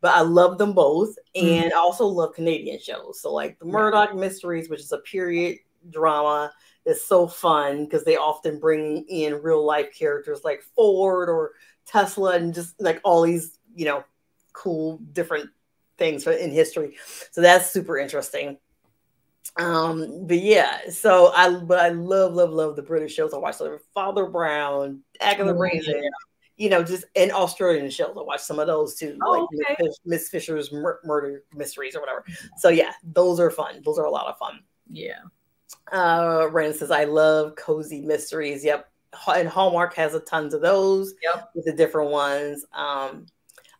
but I love them both. And mm-hmm. I also love Canadian shows. So, like the Murdoch Mysteries, which is a period drama, is so fun because they often bring in real life characters like Ford or Tesla and just like all these, you know, cool different things in history. So that's super interesting. Um, but yeah, so I but I love, love, love the British shows. I watch like Father Brown, Agatha oh, yeah you know, just in Australian shows. I watch some of those too, oh, like okay. Miss Fisher's mur- murder mysteries or whatever. So yeah, those are fun. Those are a lot of fun. Yeah. Uh, Rand says, I love cozy mysteries. Yep. And Hallmark has a tons of those yep. with the different ones. Um,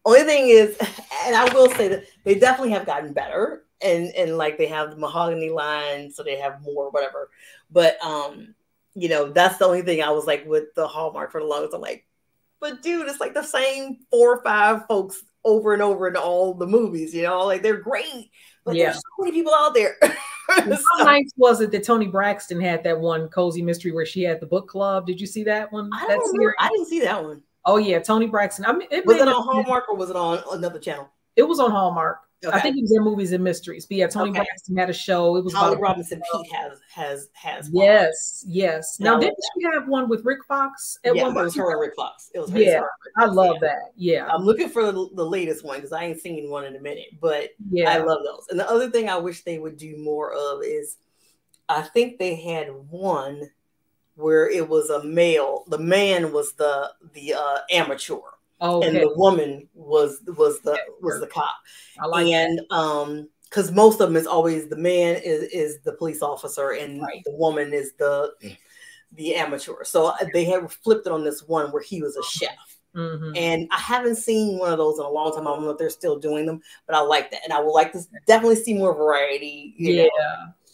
only thing is, and I will say that they definitely have gotten better and and like they have the mahogany line, so they have more whatever. But um, you know, that's the only thing I was like with the Hallmark for the longest. I'm like, but dude, it's like the same four or five folks over and over in all the movies, you know, like they're great, but yeah. there's so many people out there. How nice was it that Toni Braxton had that one cozy mystery where she had the book club? Did you see that one? I, that don't I didn't see that one. Oh yeah, Toni Braxton. I mean, it was it on Hallmark or was it on another channel? It was on Hallmark. Okay. I think it was in movies and mysteries. But yeah, Toni okay. Braxton had a show. It was Holly Robinson Peete has has has. One. Yes, yes. Now, now didn't she have one with Rick Fox at yeah, one? it was her and Rick Fox. It was yeah. I love yeah. that. Yeah, I'm looking for the, the latest one because I ain't seen one in a minute. But yeah, I love those. And the other thing I wish they would do more of is, I think they had one where it was a male. The man was the the uh, amateur Okay. And the woman was was the was the cop. I like and that. um because most of them is always the man is is the police officer and right. the woman is the the amateur. So uh, they have flipped it on this one where he was a chef. Mm-hmm. And I haven't seen one of those in a long time. I don't know if they're still doing them, but I like that. And I would like to definitely see more variety. yeah. Know.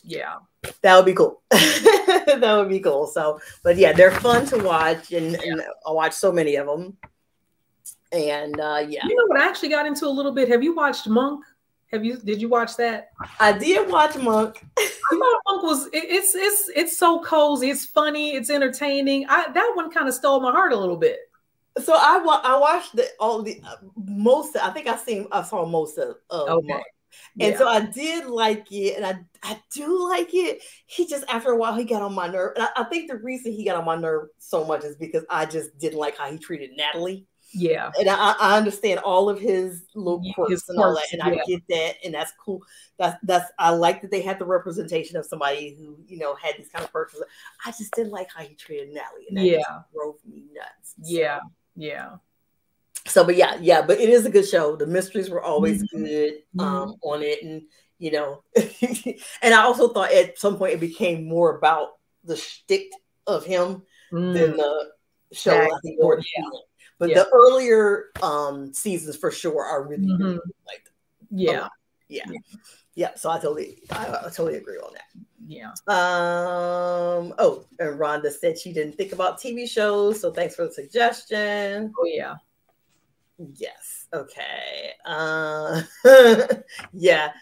Yeah. That would be cool. that would be cool. So, but yeah, they're fun to watch, and, yeah. and I watch so many of them. And uh, yeah, you know what? I actually got into a little bit. Have you watched Monk? Have you? Did you watch that? I did watch Monk. I thought Monk was. It, it's it's it's so cozy. It's funny. It's entertaining. I that one kind of stole my heart a little bit. So I I watched the all the uh, most. I think I seen I saw most of. okay. Monk. And yeah. so I did like it, and I, I do like it. He just after a while he got on my nerve. And I, I think the reason he got on my nerve so much is because I just didn't like how he treated Natalie. Yeah. And I, I understand all of his little quirks his and all that. And yeah. I get that. And that's cool. That's that's I like that they had the representation of somebody who, you know, had these kind of perks. I just didn't like how he treated Natalie. And that yeah. drove me nuts. Yeah. So. Yeah. So but yeah, yeah, but it is a good show. The mysteries were always mm-hmm. good um mm-hmm. on it. And you know, and I also thought at some point it became more about the shtick of him mm. than the show. Exactly. I think more yeah. But yeah. the earlier um seasons for sure are really, mm-hmm. really like yeah. yeah. yeah. Yeah. So I totally I, I, totally agree on that. Yeah. Um oh, and Rhonda said she didn't think about TV shows, so thanks for the suggestion. Oh yeah. Yes. Okay. Uh yeah.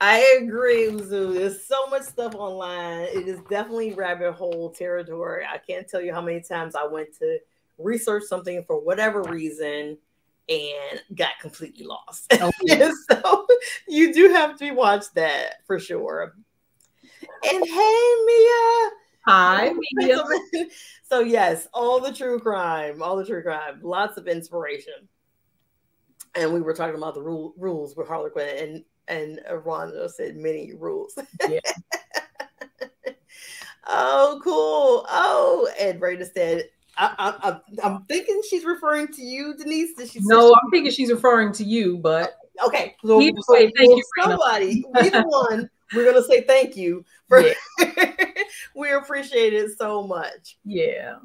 I agree, Uzo. There's so much stuff online. It is definitely rabbit hole territory. I can't tell you how many times I went to research something for whatever reason and got completely lost. Oh, okay. so you do have to watch that for sure. And hey, Mia. Hi, Mia. so yes, all the true crime, all the true crime, lots of inspiration. And we were talking about the rule, rules with Harlequin, and and Rhonda said many rules. Yeah. oh, cool. Oh, and Brenda said I, am thinking she's referring to you, Denise. Did she no, I'm thinking she's referring to you, but okay. So, so say thank you, somebody, either one, we're gonna say thank you for. Yeah. we appreciate it so much. Yeah.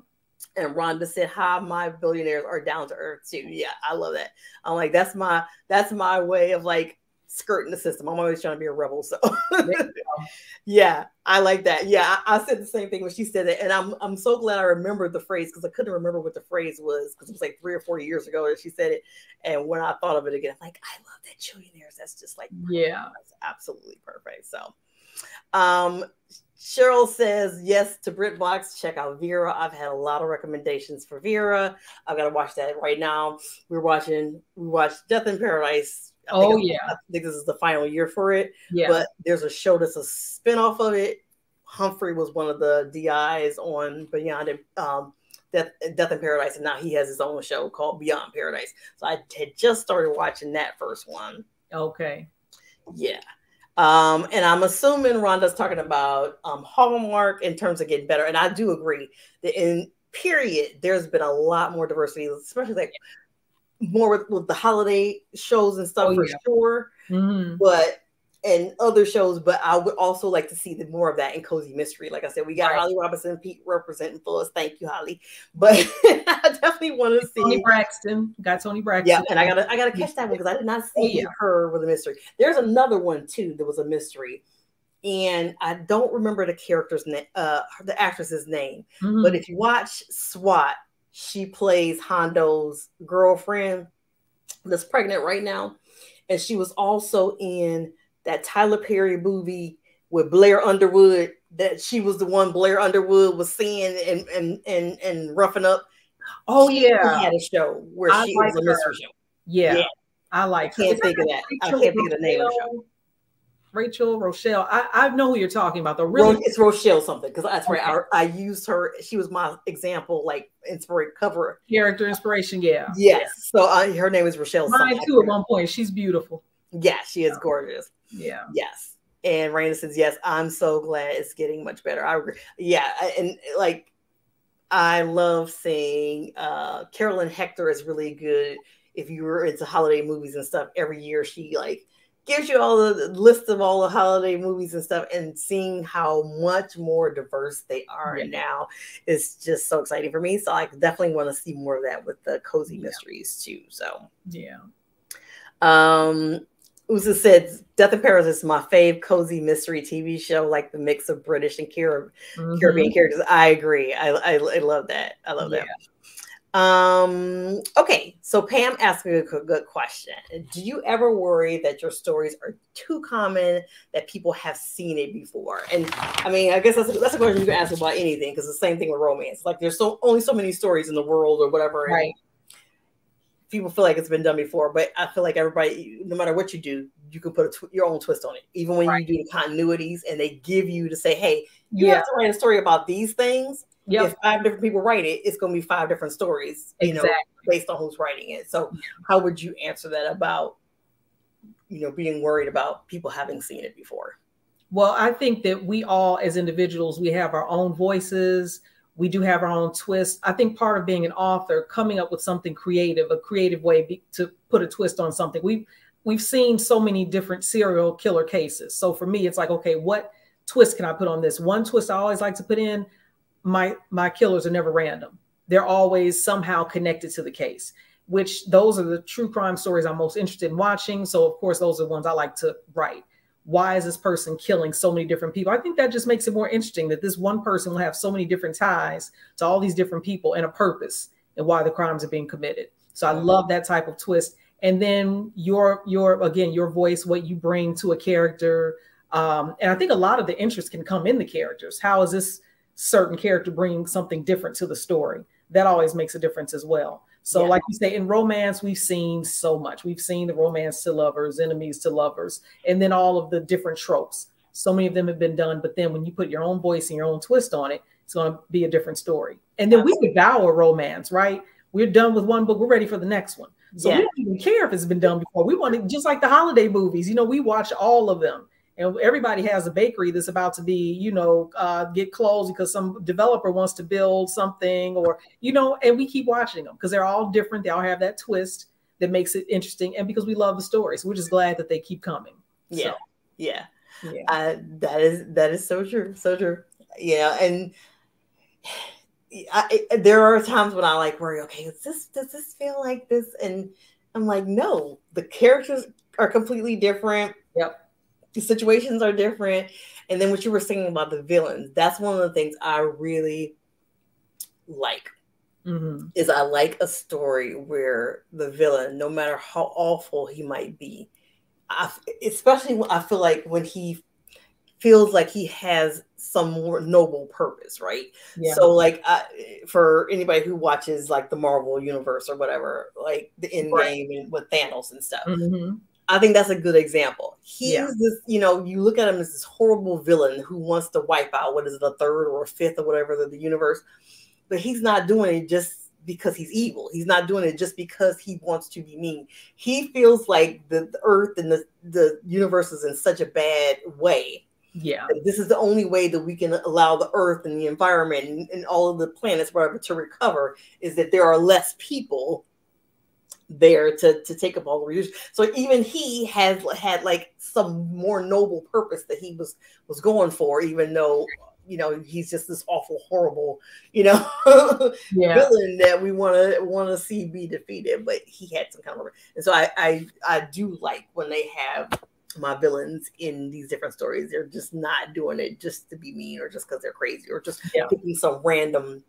And Rhonda said, "Hi, my billionaires are down to earth too." Yeah, I love that. I'm like, that's my that's my way of like skirting the system. I'm always trying to be a rebel. So yeah, I like that. Yeah, I, I, said the same thing when she said it. And I'm I'm so glad I remembered the phrase because I couldn't remember what the phrase was because it was like three or four years ago that she said it. And when I thought of it again, I'm like, I love that chillionaires. That's just like yeah, that's absolutely perfect. So um Cheryl says yes to BritBox. Check out Vera. I've had a lot of recommendations for Vera. I've got to watch that right now. We're watching. We watched Death in Paradise oh yeah. I think this is the final year for it. Yeah. But there's a show that's a spinoff of it. Humphrey was one of the DIs on Beyond um, Death, Death in Paradise, and now he has his own show called Beyond Paradise. So I had just started watching that first one. Okay. Yeah. Um, and I'm assuming Rhonda's talking about um, Hallmark in terms of getting better. And I do agree that in period, there's been a lot more diversity, especially like more with, with the holiday shows and stuff oh, for yeah. sure. Mm-hmm. But and other shows, but I would also like to see the more of that in cozy mystery. Like I said, we got right. Holly Robinson Peete representing for us. Thank you, Holly. But I definitely want to see Toni Braxton. Got Toni Braxton. Yeah, and I gotta I gotta catch that one because I did not oh, see oh, yeah. her with a mystery. There's another one too that was a mystery. And I don't remember the character's name, uh, the actress's name. Mm-hmm. But if you watch SWAT, she plays Hondo's girlfriend that's pregnant right now. And she was also in that Tyler Perry movie with Blair Underwood that she was the one Blair Underwood was seeing and and and, and roughing up. Oh yeah, had a show where I she like was a mystery show. Yeah, yeah. I like. I can't think of that. I can't think of the name of the show. Rachel Rochelle. I, I know who you're talking about. The really it's Rochelle something because that's okay. right. I, I used her. She was my example, like inspiration cover character inspiration. Yeah. Yes. Yeah. So uh, her name is Rochelle. Mine too. At one point, she's beautiful. Yeah, she is gorgeous. Yeah. Yes. And Raina says, "Yes, I'm so glad it's getting much better." I yeah, and like I love seeing uh Carolyn Hector is really good. If you were into holiday movies and stuff, every year she like gives you all the list of all the holiday movies and stuff and seeing how much more diverse they are yeah. now is just so exciting for me so i definitely want to see more of that with the cozy yeah. mysteries too so yeah um Usa said Death in Paris is my fave cozy mystery TV show, like the mix of British and Carib- mm-hmm. Caribbean characters. I agree. I, I, I, love that. I love yeah. that. Um, okay, so Pam asked me a good question. Do you ever worry that your stories are too common that people have seen it before? And I mean, I guess that's a, that's a question you can ask about anything because the same thing with romance. Like there's so only so many stories in the world or whatever. Right. People feel like it's been done before, but I feel like everybody, no matter what you do, you can put tw- your own twist on it. Even when right. you do the continuities and they give you to say, "Hey, you yeah. have to write a story about these things." Yep. if five different people write it, it's going to be five different stories, you exactly. know, based on who's writing it. So, how would you answer that about, you know, being worried about people having seen it before? Well, I think that we all, as individuals, we have our own voices. We do have our own twist. I think part of being an author, coming up with something creative, a creative way be, to put a twist on something. We've we've seen so many different serial killer cases. So for me, it's like, okay, what twist can I put on this? One twist I always like to put in my my killers are never random. They're always somehow connected to the case, which those are the true crime stories I'm most interested in watching. So of course, those are the ones I like to write. Why is this person killing so many different people? I think that just makes it more interesting that this one person will have so many different ties to all these different people and a purpose and why the crimes are being committed. So I love that type of twist. And then your your again your voice, what you bring to a character, um, and I think a lot of the interest can come in the characters. How is this certain character bringing something different to the story. That always makes a difference as well. So, yeah. like you say, in romance, we've seen so much. We've seen the romance to lovers, enemies to lovers, and then all of the different tropes. So many of them have been done, but then when you put your own voice and your own twist on it, it's going to be a different story. And then Absolutely. we devour romance, right? We're done with one book, we're ready for the next one. So yeah. we don't even care if it's been done before. We want it just like the holiday movies. You know, we watch all of them and everybody has a bakery that's about to be you know uh, get closed because some developer wants to build something or you know and we keep watching them because they're all different. They all have that twist that makes it interesting and because we love the stories we're just glad that they keep coming. Yeah. So, yeah. yeah. Uh, that is that is so true. So true. Yeah and I, there are times when I like worry. Okay, does this does this feel like this? And I'm like, no, the characters are completely different. Yep situations are different. And then what you were saying about the villains, that's one of the things I really like. Mm-hmm. Is I like a story where the villain, no matter how awful he might be, I, especially when I feel like when he feels like he has some more noble purpose, right? Yeah. So, like, I, for anybody who watches like the Marvel universe or whatever, like the end right. game and with Thanos and stuff, mm-hmm. I think that's a good example. He's yeah. this, you know, you look at him as this horrible villain who wants to wipe out what is it, a third or a fifth or whatever the, the universe, but he's not doing it just because he's evil. He's not doing it just because he wants to be mean. He feels like the, the earth and the, the universe is in such a bad way. Yeah. This is the only way that we can allow the earth and the environment and, and all of the planets, whatever, to recover is that there are less people there to to take up all the research. So even he has had like some more noble purpose that he was was going for, even though you know he's just this awful, horrible, you know, yeah. villain that we want to want to see be defeated. But he had some kind of, and so I I I do like when they have my villains in these different stories. They're just not doing it just to be mean or just because they're crazy or just yeah. picking some random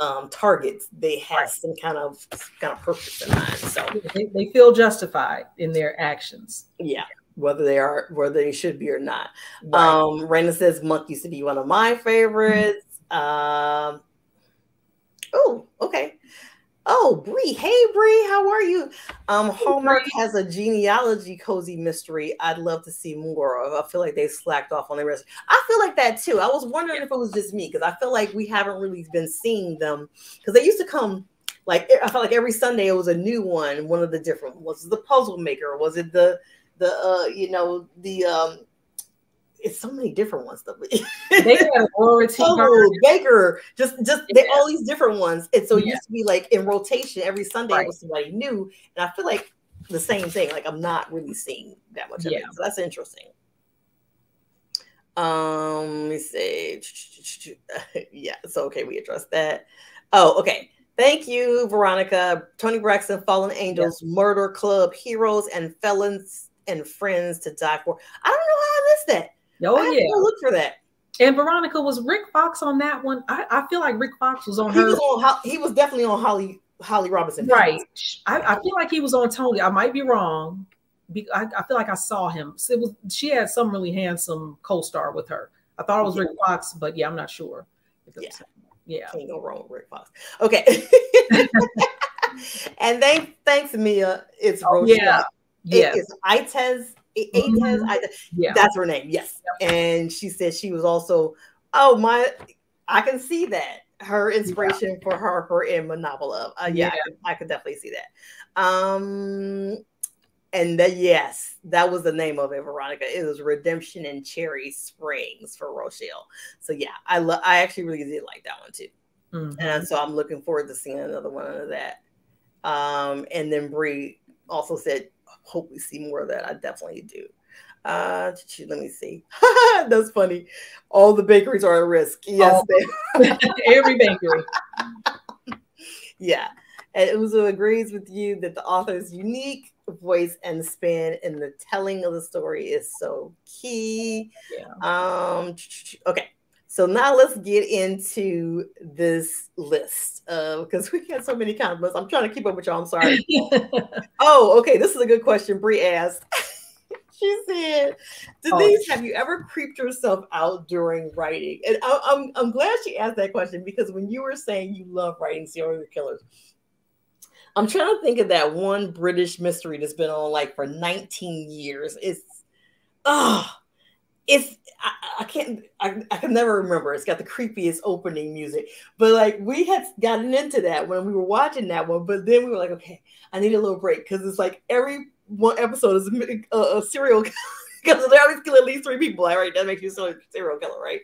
um, targets, they have right. some kind of kind of purpose in mind. So they, they, feel justified in their actions. Yeah, whether they are whether they should be or not. Right. Um, Raina says Monk used to be one of my favorites. Um, oh, okay. Oh, Bree. Hey, Bree, how are you? Um, Hallmark has a genealogy cozy mystery I'd love to see more of. I feel like they slacked off on the rest. I feel like that too. I was wondering if it was just me because I feel like we haven't really been seeing them because they used to come like I felt like every Sunday it was a new one, one of the different was it the puzzle maker, was it the the uh you know the um it's so many different ones though. they have royalty oh, Baker, just just yeah. they all these different ones. And so it yeah. used to be like in rotation every Sunday right. was somebody new. And I feel like the same thing. Like I'm not really seeing that much of yeah. it. So that's interesting. Um, let me see. yeah, so okay, we addressed that. Oh, okay. Thank you, Veronica. Toni Braxton, Fallen Angels, Murder Club, Heroes and Felons and Friends to Die For. I don't know how I missed that. Oh I yeah, look for that. And Veronica was Rick Fox on that one. I, I feel like Rick Fox was on he her. Was on, he was definitely on Holly Holly Robinson. Right. I, I, feel like he was on Toni. I might be wrong. I, I feel like I saw him. So it was she had some really handsome co-star with her. I thought it was Rick Fox, but yeah, I'm not sure. Yeah. Yeah. Can't go wrong with Rick Fox. Okay. and thanks, thanks, Mia. It's oh, Rochelle. Yeah. Yes. It is Aytes mm-hmm. I, yeah. that's her name. Yes. Yep. And she said she was also, oh my, I can see that her inspiration yeah. for Harper in Monopoly. Uh, yeah, yeah. I, could, I, could, definitely see that. Um, and that yes, that was the name of it, Veronica. It was Redemption in Cherry Springs for Rochelle. So yeah, I love. I actually really did like that one too, mm-hmm. and so I'm looking forward to seeing another one of that. Um, and then Brie also said hope we see more of that. I definitely do. Uh, let me see. That's funny. All the bakeries are at risk. Yes, every bakery. yeah. And Uzo agrees with you that the author's unique voice and spin in the telling of the story is so key. Yeah. Um, okay. So now let's get into this list because uh, we had so many comments. I'm trying to keep up with y'all. I'm sorry. oh, okay. This is a good question. Brie asked. she said, Denise, oh. have you ever creeped yourself out during writing? And I, I'm, I'm glad she asked that question because when you were saying you love writing serial killers, I'm trying to think of that one British mystery that's been on like for 19 years. It's, oh, it's I, I, can't I, I can never remember. It's got the creepiest opening music. But like we had gotten into that when we were watching that one, but then we were like, okay, I need a little break because it's like every one episode is a, a, a serial because they always kill at least three people, right? That makes you a serial killer, right?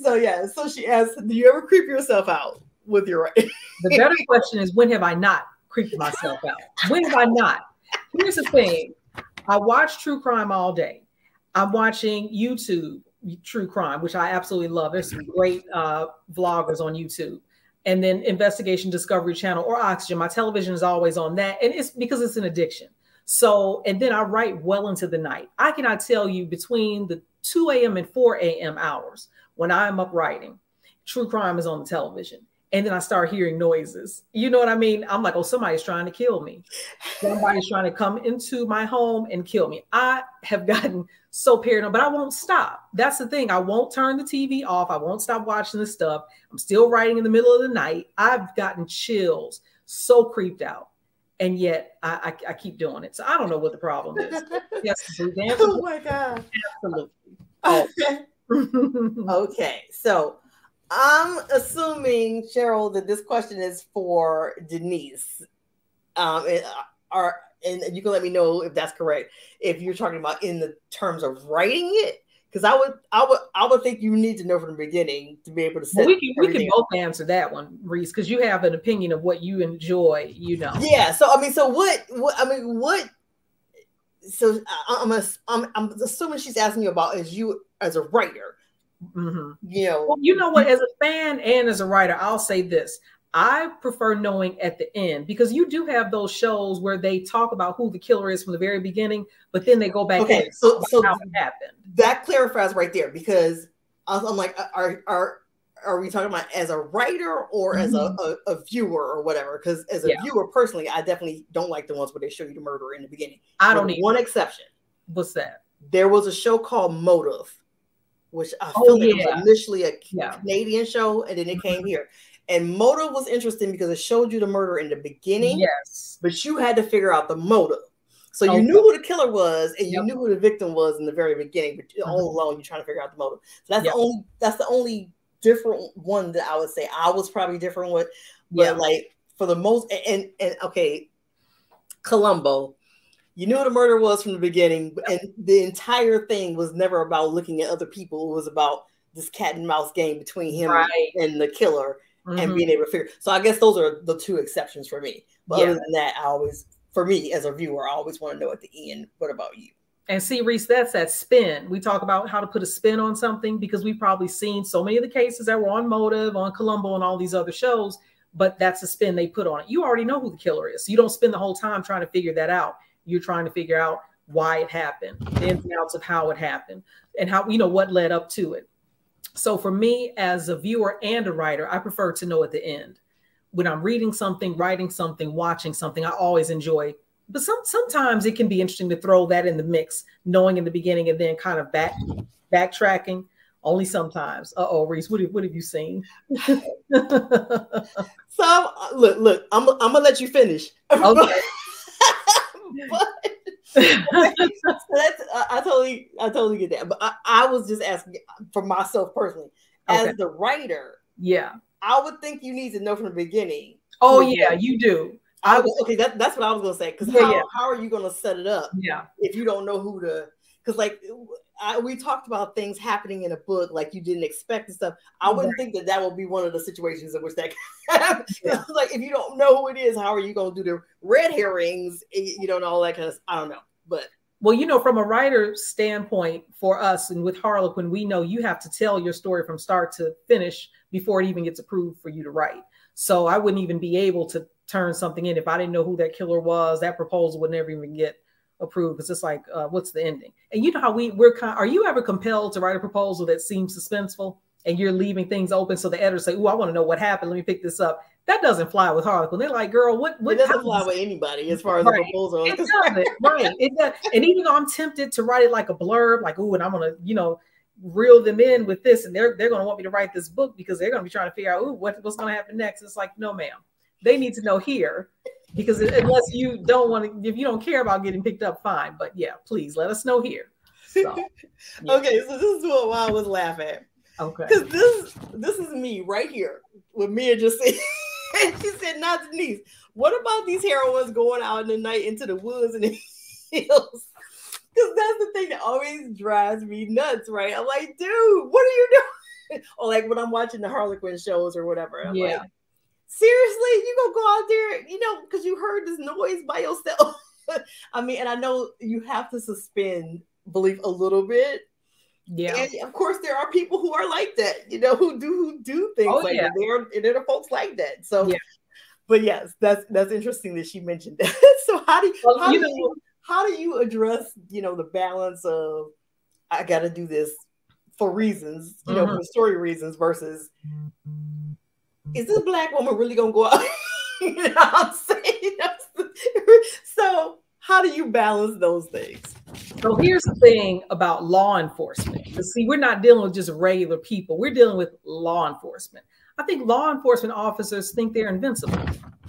So yeah, so she asked, Do you ever creep yourself out with your the better question is when have I not creeped myself out? When have I not? Here's the thing. I watch true crime all day. I'm watching YouTube true crime, which I absolutely love. There's some great uh, vloggers on YouTube. And then Investigation Discovery Channel or Oxygen. My television is always on that. And it's because it's an addiction. So, and then I write well into the night. I cannot tell you between the 2 a.m. and 4 a.m. hours when I'm up writing, true crime is on the television and then I start hearing noises. You know what I mean? I'm like, oh, somebody's trying to kill me. Somebody's trying to come into my home and kill me. I have gotten so paranoid, but I won't stop. That's the thing. I won't turn the TV off. I won't stop watching this stuff. I'm still writing in the middle of the night. I've gotten chills, so creeped out. And yet I, I, I keep doing it. So I don't know what the problem is. yes, oh my God. Absolutely. Oh. okay. So I'm assuming, Cheryl, that this question is for Denise. Um, and, uh, and you can let me know if that's correct. If you're talking about in the terms of writing it, because I would, I would, I would think you need to know from the beginning to be able to. Set well, we can, we can both answer that one, Reese, because you have an opinion of what you enjoy. You know. Yeah. So I mean, so what? What I mean, what? So I'm, a, I'm, I'm assuming she's asking you about as you as a writer Mm-hmm. You know, well, you know what? As a fan and as a writer, I'll say this: I prefer knowing at the end because you do have those shows where they talk about who the killer is from the very beginning, but then they go back. Okay, so so how it happened. That clarifies right there because I'm like, are are are we talking about as a writer or mm-hmm. as a, mm-hmm. a, a, viewer or whatever? Because as a yeah. viewer, personally, I definitely don't like the ones where they show you the murder in the beginning. I don't. Need one exception. What's that? There was a show called Motive, which I Oh, feel like yeah. was initially a Yeah. Canadian show, and then it came Mhm. here. And Motive was interesting because it showed you the murder in the beginning, Yes. but you had to figure out the motive. So you Okay. knew who the killer was, and you Yep. knew who the victim was in the very beginning, but all Mhm. along you're trying to figure out the motive. So that's Yep. the only that's the only different one that I would say I was probably different with. But Yeah. like for the most and and, and okay, Columbo, you knew what the murder was from the beginning, and the entire thing was never about looking at other people. It was about this cat and mouse game between him Right. and the killer and Mhm. being able to figure. So I guess those are the two exceptions for me. But Yeah. other than that, I always, for me as a viewer, I always want to know at the end. What about you? And see, Reese, that's that spin. We talk about how to put a spin on something because we've probably seen so many of the cases that were on Motive, on Columbo, and all these other shows, but that's the spin they put on it. You already know who the killer is. So you don't spend the whole time trying to figure that out. You're trying to figure out why it happened, the ins and outs of how it happened, and how, you know, what led up to it. So for me, as a viewer and a writer, I prefer to know at the end. When I'm reading something, writing something, watching something, I always enjoy but some sometimes it can be interesting to throw that in the mix, knowing in the beginning and then kind of back backtracking. Only sometimes. Uh oh, Reese, what have, what have you seen? So look, look, I'm, I'm gonna let you finish. Okay. but that's I, I totally I totally get that. But I, I was just asking for myself personally, as Okay. the writer, yeah. I would think you need to know from the beginning. Oh Yeah. you do. I I was, okay, that, that's what I was gonna say. Because Yeah, how, yeah. how are you gonna set it up Yeah. if you don't know who to? Because like I, we talked about things happening in a book like you didn't expect and stuff. I wouldn't think that that would be one of the situations in which that. Yeah. like if you don't know who it is, how are you gonna do the red herrings? eh, You don't know all that kind of. I don't know, but Well, you know, from a writer standpoint, for us and with Harlequin, we know you have to tell your story from start to finish before it even gets approved for you to write. So I wouldn't even be able to turn something in if I didn't know who that killer was. That proposal would never even get approved because it's like, uh, what's the ending? And you know how we we're kind. Are you ever compelled to write a proposal that seems suspenseful and you're leaving things open so the editors say, "Oh, I want to know what happened. Let me pick this up." That doesn't fly with Harlequin. They're like, "Girl, what? What it doesn't how fly with anybody as far as Right. the proposal. it doesn't, right? It does. And even though I'm tempted to write it like a blurb, like, oh, and I'm gonna, you know, reel them in with this, and they're they're gonna want me to write this book because they're gonna be trying to figure out, oh, what, what's gonna happen next. It's like, no, ma'am. They need to know here because unless you don't want to, if you don't care about getting picked up, fine. But yeah, please let us know here. So, yeah. Okay, so this is what I was laughing at. okay, Because this this is me right here with Mia just said and she said, not Denise. What about these heroines going out in the night into the woods and the hills? Because that's the thing that always drives me nuts, right? I'm like, dude, what are you doing? or like when I'm watching the Harlequin shows or whatever. I'm Yeah. like, seriously, you gonna go out there, you know, because you heard this noise by yourself. I mean, and I know you have to suspend belief a little bit, yeah, and of course, there are people who are like that, you know, who do who do things Oh, like yeah. that. There are, and there are folks like that. So, Yeah. but yes, that's that's interesting that she mentioned that. so, how do Well, how you do know- you how do you address you know the balance of I got to do this for reasons, you know, Mhm. for story reasons versus is this black woman really gonna go out? you know I'm saying? so, how do you balance those things? So here's the thing about law enforcement. See, we're not dealing with just regular people. We're dealing with law enforcement. I think law enforcement officers think they're invincible.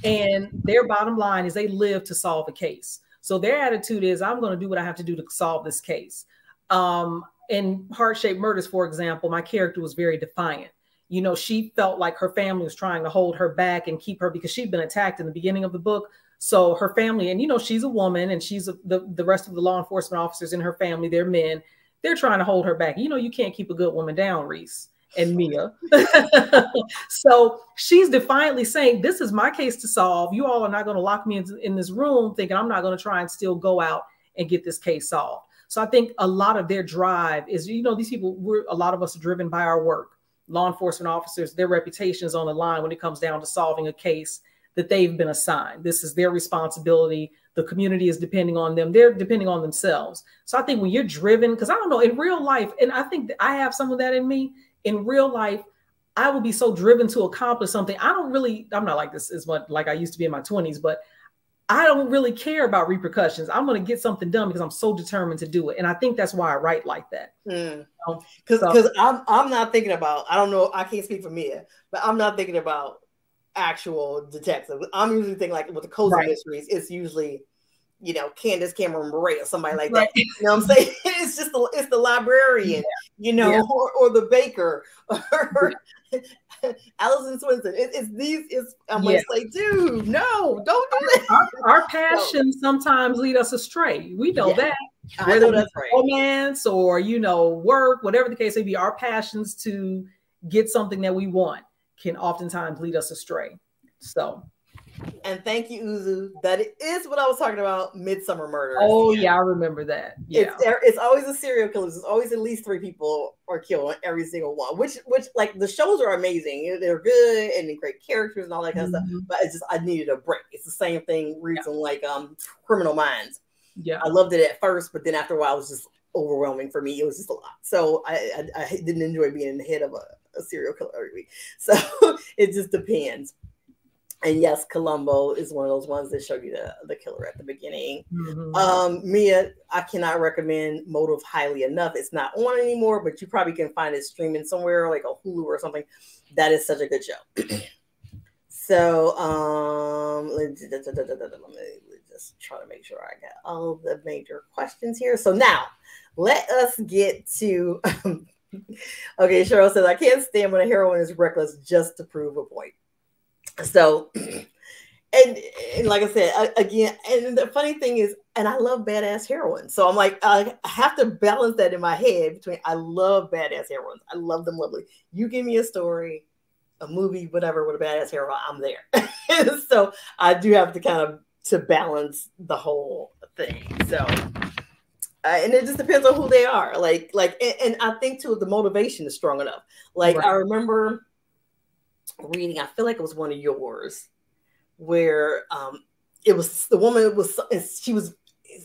And their bottom line is they live to solve a case. So their attitude is, I'm going to do what I have to do to solve this case. Um, in Heart Shaped Murders, for example, my character was very defiant. You know, she felt like her family was trying to hold her back and keep her because she'd been attacked in the beginning of the book. So her family, and you know, she's a woman, and she's a, the the rest of the law enforcement officers in her family, they're men. They're trying to hold her back. You know, you can't keep a good woman down, Reese and Mia. so she's defiantly saying, "This is my case to solve. You all are not going to lock me in, in this room, thinking I'm not going to try and still go out and get this case solved." So I think a lot of their drive is, you know, these people. We're a lot of us are driven by our work. Law enforcement officers, their reputation is on the line when it comes down to solving a case that they've been assigned. This is their responsibility. The community is depending on them. They're depending on themselves. So I think when you're driven, because I don't know, in real life, and I think I have some of that in me, in real life, I will be so driven to accomplish something. I don't really, I'm not like this as much like I used to be in my 20s, but I don't really care about repercussions. I'm going to get something done because I'm so determined to do it. And I think that's why I write like that. Because mm. because so. I'm I'm not thinking about I don't know I can't speak for Mia, but I'm not thinking about actual detectives. I'm usually thinking like with the cozy right. mysteries, it's usually you know Candace Cameron Bure or somebody like that. You know what I'm saying? it's just the it's the librarian, yeah. you know, yeah. or, or the baker, or Alison Swinton. It, it's these. It's I'm yeah. gonna say, dude, no, don't do that. Our, our passions no. sometimes lead us astray. We know that. I know that's right. Romance or you know work, whatever the case may be, our passions to get something that we want can oftentimes lead us astray. So and thank you, Uzo. That is what I was talking about. Midsomer Murder. Oh yeah, I remember that. Yeah, it's, it's, always a serial killer. There's always at least three people are killed on every single one. Which, which like the shows are amazing. They're good and great characters and all that kind mm-hmm. of stuff. Mm-hmm. But it's just I needed a break. It's the same thing reason yeah. like um Criminal Minds. Yeah, I loved it at first, but then after a while, it was just overwhelming for me. It was just a lot. So I I, I didn't enjoy being in the head of a, a serial killer every week. So it just depends and yes, Columbo is one of those ones that show you the, the killer at the beginning. Mm-hmm. Um, Mia, I cannot recommend Motive highly enough. It's not on anymore, but you probably can find it streaming somewhere like a Hulu or something. That is such a good show. so um, let me just try to make sure I got all the major questions here. So now let us get to. okay, Cheryl says I can't stand when a heroine is reckless just to prove a point. So, and, and like I said, again, and the funny thing is, and I love badass heroines. So I'm like, I have to balance that in my head between I love badass heroines. I love them lovely. You give me a story, a movie, whatever, with a badass hero, I'm there. so I do have to kind of to balance the whole thing. So uh, and it just depends on who they are. Like, like, and, and, I think too the motivation is strong enough. Like, right. I remember reading, I feel like it was one of yours, where um, it was the woman was she was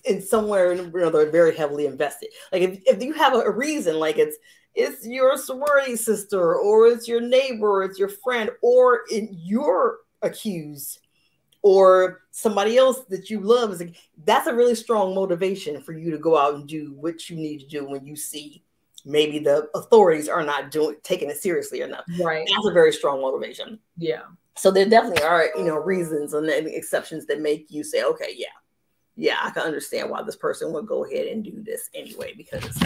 in somewhere in another very heavily invested. Like if, if you have a, reason, like it's it's your sorority sister or it's your neighbor, or it's your friend, or you're accused or somebody else that you love is like, that's a really strong motivation for you to go out and do what you need to do when you see maybe the authorities are not doing taking it seriously enough. Right. That's a very strong motivation. Yeah. So there definitely are, you know, reasons and exceptions that make you say, okay, yeah, yeah, I can understand why this person would go ahead and do this anyway because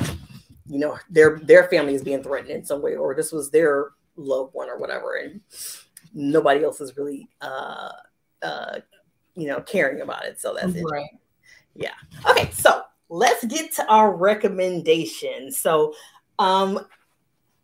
you know their their family is being threatened in some way, or this was their loved one or whatever, and nobody else is really uh uh you know caring about it. So that's right. It. Yeah. Okay, so let's get to our recommendations. So, um,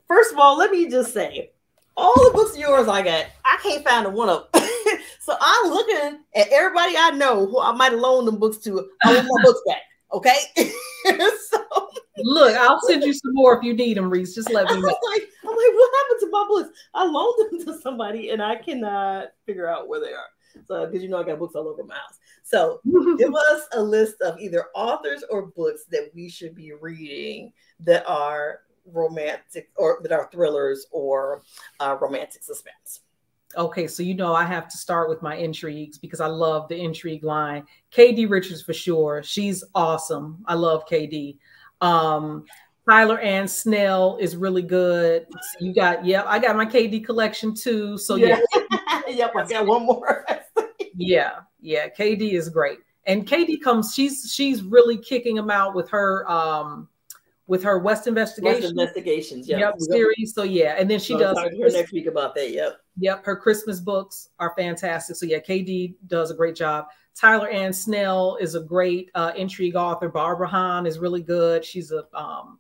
first of all, let me just say, all the books of yours I got, I can't find a one of them. so I'm looking at everybody I know who I might have loaned them books to. I want my books back. Okay. so look, I'll send you some more if you need them, Reese. Just let me know. Like, I'm like, what happened to my books? I loaned them to somebody and I cannot figure out where they are. So, because you know, I got books all over my house. So, give us a list of either authors or books that we should be reading that are romantic or that are thrillers or uh, romantic suspense. Okay, so you know I have to start with my intrigues because I love the intrigue line. KD Richards for sure. She's awesome. I love KD. Um, Tyler Ann Snell is really good. So you got, yep, I got my KD collection too. So yeah, yeah. yep, I got one more. Yeah, yeah, KD is great. And KD comes, she's she's really kicking them out with her um with her West Investigation. West Investigations, yeah. yep series. So yeah, and then she does talk to her next week about that. Yep. Yep, her Christmas books are fantastic. So yeah, KD does a great job. Tyler Ann Snell is a great uh, intrigue author. Barbara Han is really good. She's a um,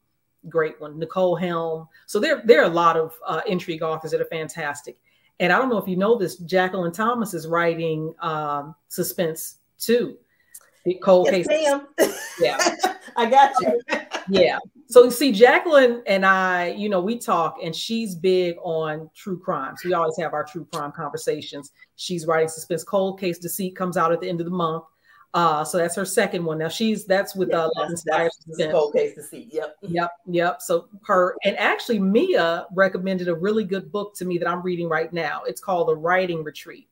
great one. Nicole Helm. So there, there are a lot of uh, intrigue authors that are fantastic. And I don't know if you know this, Jacqueline Thomas is writing um, suspense too. The Cold yes, case. Yeah. I got you. yeah. So you see, Jacqueline and I, you know, we talk and she's big on true crimes. We always have our true crime conversations. She's writing suspense cold case deceit comes out at the end of the month. Uh, so that's her second one. Now she's that's with yeah, uh that's, that's cold case deceit. Yep. Yep. Yep. So her and actually Mia recommended a really good book to me that I'm reading right now. It's called The Writing Retreat.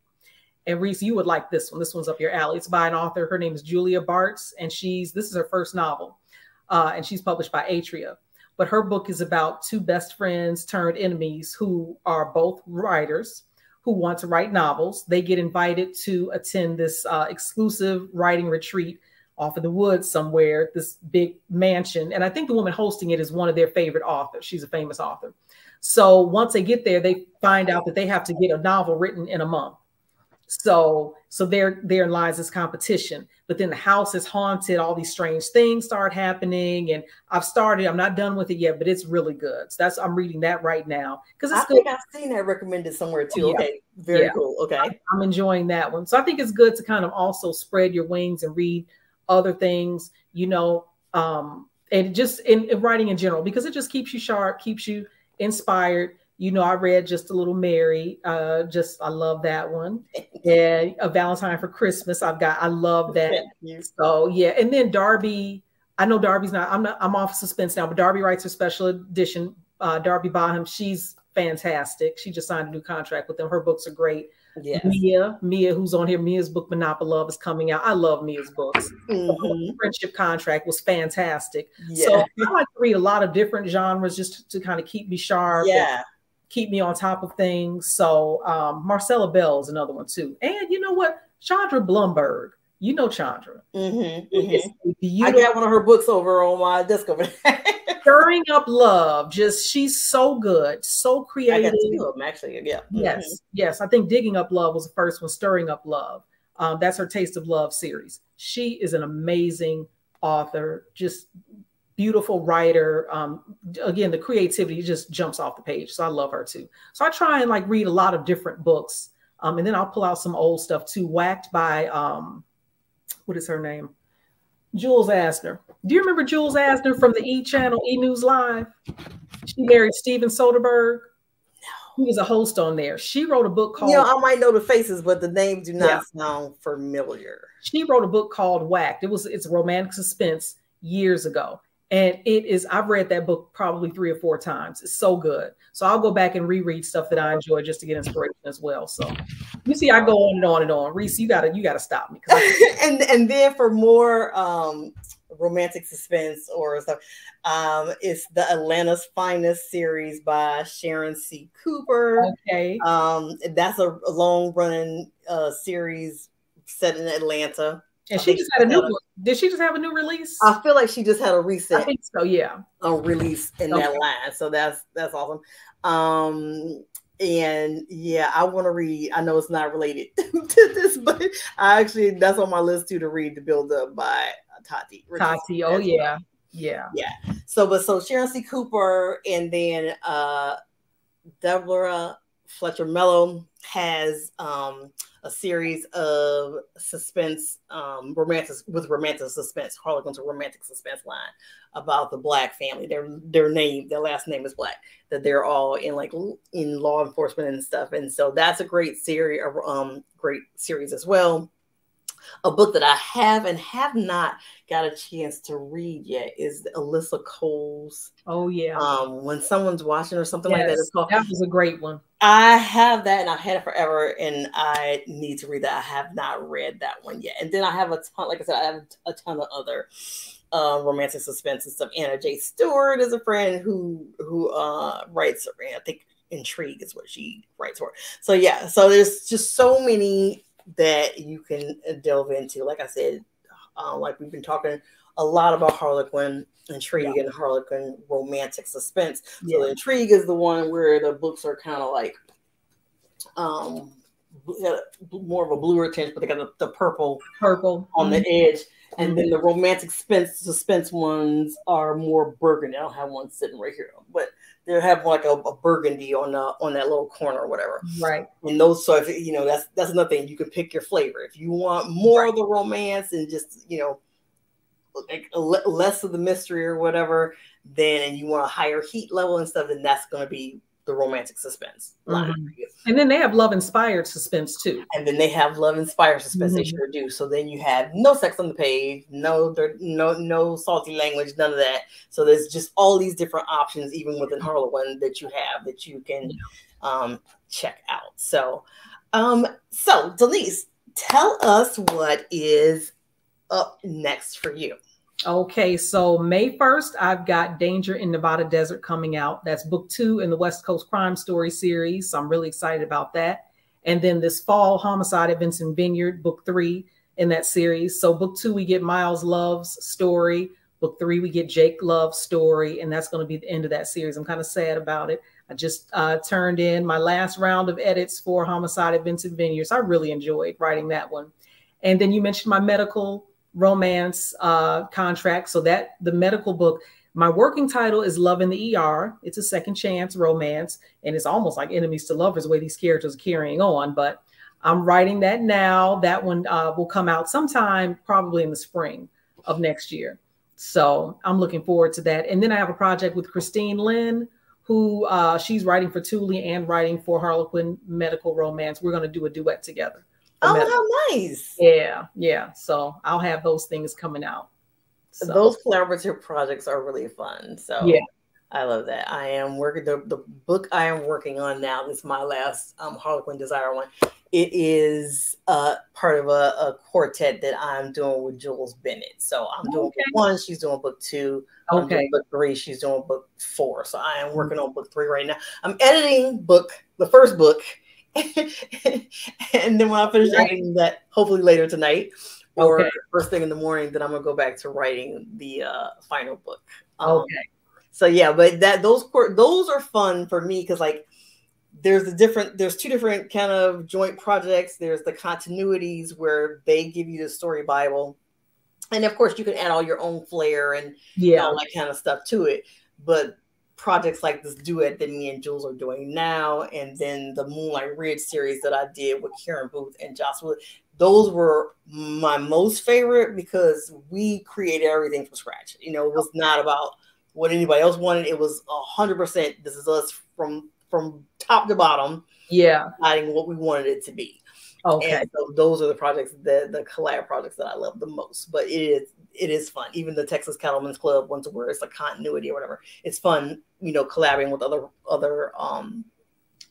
And Reese, you would like this one. This one's up your alley. It's by an author. Her name is Julia Bartz, and she's this is her first novel, uh, and she's published by Atria. But her book is about two best friends turned enemies who are both writers who want to write novels. They get invited to attend this uh, exclusive writing retreat off in the woods somewhere, this big mansion. And I think the woman hosting it is one of their favorite authors. She's a famous author. So once they get there, they find out that they have to get a novel written in a month. So so there there lies this competition. But then the house is haunted, all these strange things start happening. And I've started, I'm not done with it yet, but it's really good. So that's I'm reading that right now. Because I good. think I've seen that recommended somewhere too. Yeah. Okay. Very yeah. cool. Okay. I'm enjoying that one. So I think it's good to kind of also spread your wings and read other things, you know, um, and just in, in writing in general, because it just keeps you sharp, keeps you inspired. You know, I read Just a Little Married. Uh, just I love that one. And A Valentine for Christmas. I've got I love that. So yeah, and then Darby. I know Darby's not. I'm not. I'm off suspense now, but Darby writes her special edition. Uh, Darby Baham. She's fantastic. She just signed a new contract with them. Her books are great. Yes. Mia, Mia, who's on here, Mia's book Monopoly Love is coming out. I love Mia's books. Mm-hmm. Friendship Contract was fantastic. Yeah. So I like to read a lot of different genres just to, to kind of keep me sharp. Yeah. Keep me on top of things. So um, Marcella Bell is another one too. And you know what? Chandra Blumberg. You know Chandra. Mm-hmm, mm-hmm. I got one of her books over on my desk over there. stirring up love. Just she's so good, so creative. I got two of them actually. Yeah. Yes, mm-hmm. yes. I think digging up love was the first one. Stirring up love. Um, that's her Taste of Love series. She is an amazing author. Just beautiful writer. Um, again, the creativity just jumps off the page. So I love her too. So I try and like read a lot of different books. Um, and then I'll pull out some old stuff too. Whacked by um, what is her name? Jules Asner. Do you remember Jules Asner from the E Channel, E News Live? She married Steven Soderbergh. No. He was a host on there. She wrote a book called. You know, I might know the faces, but the names do not yeah. sound familiar. She wrote a book called Whacked. It was it's a romantic suspense years ago, and it is i've read that book probably three or four times. It's so good. So i'll go back and reread stuff that i enjoy just to get inspiration as well. So you see i go on and on and on. Reese you gotta you gotta stop me and and then for more um romantic suspense or stuff um it's the atlanta's finest series by sharon c. Cooper. Okay. Um that's a, a long running uh series set in atlanta and she just had a new book. Did she just have a new release? I feel like she just had a recent. I think so. Yeah. A release in okay. that line, so that's that's awesome. Um, and yeah, I want to read. I know it's not related to this, but I actually that's on my list too to read. The build up by Tati. Tati. Oh yeah. Yeah. Yeah. So, but so Sharon C. Cooper and then uh Deborah Fletcher Mello has um a series of suspense, um, romantic with romantic suspense. Harlequin's a romantic suspense line about the black family. Their their name, their last name is Black. That they're all in like in law enforcement and stuff. And so that's a great series, um, great series as well a book that I have and have not got a chance to read yet is Alyssa Cole's. Oh yeah. Um, when someone's watching or something yes, like that. It's called, that was a great one. I have that and I've had it forever, and I need to read that. I have not read that one yet. And then I have a ton, like I said, I have a ton of other uh, romantic suspense and stuff. Anna J. Stewart is a friend who who uh, writes. I think intrigue is what she writes for. So yeah, so there's just so many that you can uh, delve into. Like I said, um, like we've been talking a lot about Harlequin intrigue yeah. and Harlequin romantic suspense. Yeah. So the intrigue is the one where the books are kind of like um more of a bluer tint, but they got the, the purple purple on mm-hmm. the edge. And then the romantic suspense suspense ones are more burgundy. I don't have one sitting right here, but they have like a, a, burgundy on the on that little corner or whatever. Right. And those, so if you know, that's that's another thing. You can pick your flavor. If you want more right. of the romance and just you know, like less of the mystery or whatever, then and you want a higher heat level and stuff, then that's going to be the romantic suspense mm-hmm. And then they have love inspired suspense too. And then they have love inspired suspense. Mm-hmm. They sure do. So then you have no sex on the page, no no no salty language, none of that. So there's just all these different options, even within Harlequin, that you have that you can um, check out. So Um, so Denise, tell us what is up next for you. Okay, so May 1st, I've got Danger in Nevada Desert coming out. That's book two in the West Coast Crime Story series. So I'm really excited about that. And then this fall, Homicide at Vincent Vineyard, book three in that series. So book two, we get Miles Love's story. Book three, we get Jake Love's story, and that's going to be the end of that series. I'm kind of sad about it. I just uh, turned in my last round of edits for Homicide at Vincent Vineyard. So I really enjoyed writing that one. And then you mentioned my medical romance uh, contract. So that the medical book, my working title is Love in the ER. It's a second chance romance, and it's almost like enemies to lovers the way these characters are carrying on. But I'm writing that now. That one uh, will come out sometime, probably in the spring of next year. So I'm looking forward to that. And then I have a project with Kristine Lynn, who uh, she's writing for Tule and writing for Harlequin Medical Romance. We're going to do a duet together. Oh, how nice. Yeah, yeah. So I'll have those things coming out. So. Those collaborative projects are really fun. So yeah. I love that. I am working the, the book I am working on now. This is my last um, Harlequin Desire one. It is uh, part of a, a, quartet that I'm doing with Jules Bennett. So I'm doing okay. book one, she's doing book two. Okay. I'm doing book three, she's doing book four. So I am working on book three right now. I'm editing book, the first book, and then when I finish writing that, hopefully later tonight or okay. first thing in the morning, then I'm gonna go back to writing the uh, final book. Um, okay. So yeah, but that those those are fun for me because like there's a different there's two different kind of joint projects. There's the continuities where they give you the story bible, and of course you can add all your own flair and yeah all that kind of stuff to it. But projects like this duet that me and Jules are doing now, and then the Moonlight Ridge series that I did with Karen Booth and Wood. Those were my most favorite because we created everything from scratch. You know, it was not about what anybody else wanted. It was a hundred percent. This is us from from top to bottom. Yeah, deciding what we wanted it to be. Okay. And so those are the projects, the the collab projects that I love the most. But it is it is fun. Even the Texas Cattlemen's Club ones where it's a continuity or whatever. It's fun, you know, collaborating with other other um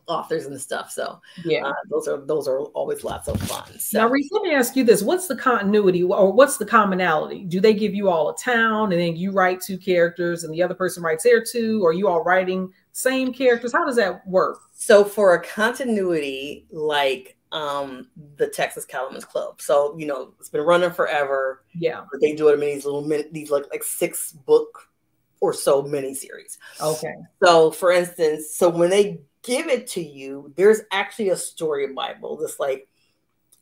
authors and stuff. So yeah, uh, those are those are always lots of fun. So. Now, Reese, let me ask you this: What's the continuity or what's the commonality? Do they give you all a town and then you write two characters and the other person writes their two, or you all writing same characters? How does that work? So for a continuity, like um the Texas Cattlemen's Club. So you know it's been running forever. Yeah, but they do it in these little these like like six book or so mini series. Okay. So for instance, so when they give it to you, there's actually a story Bible that's like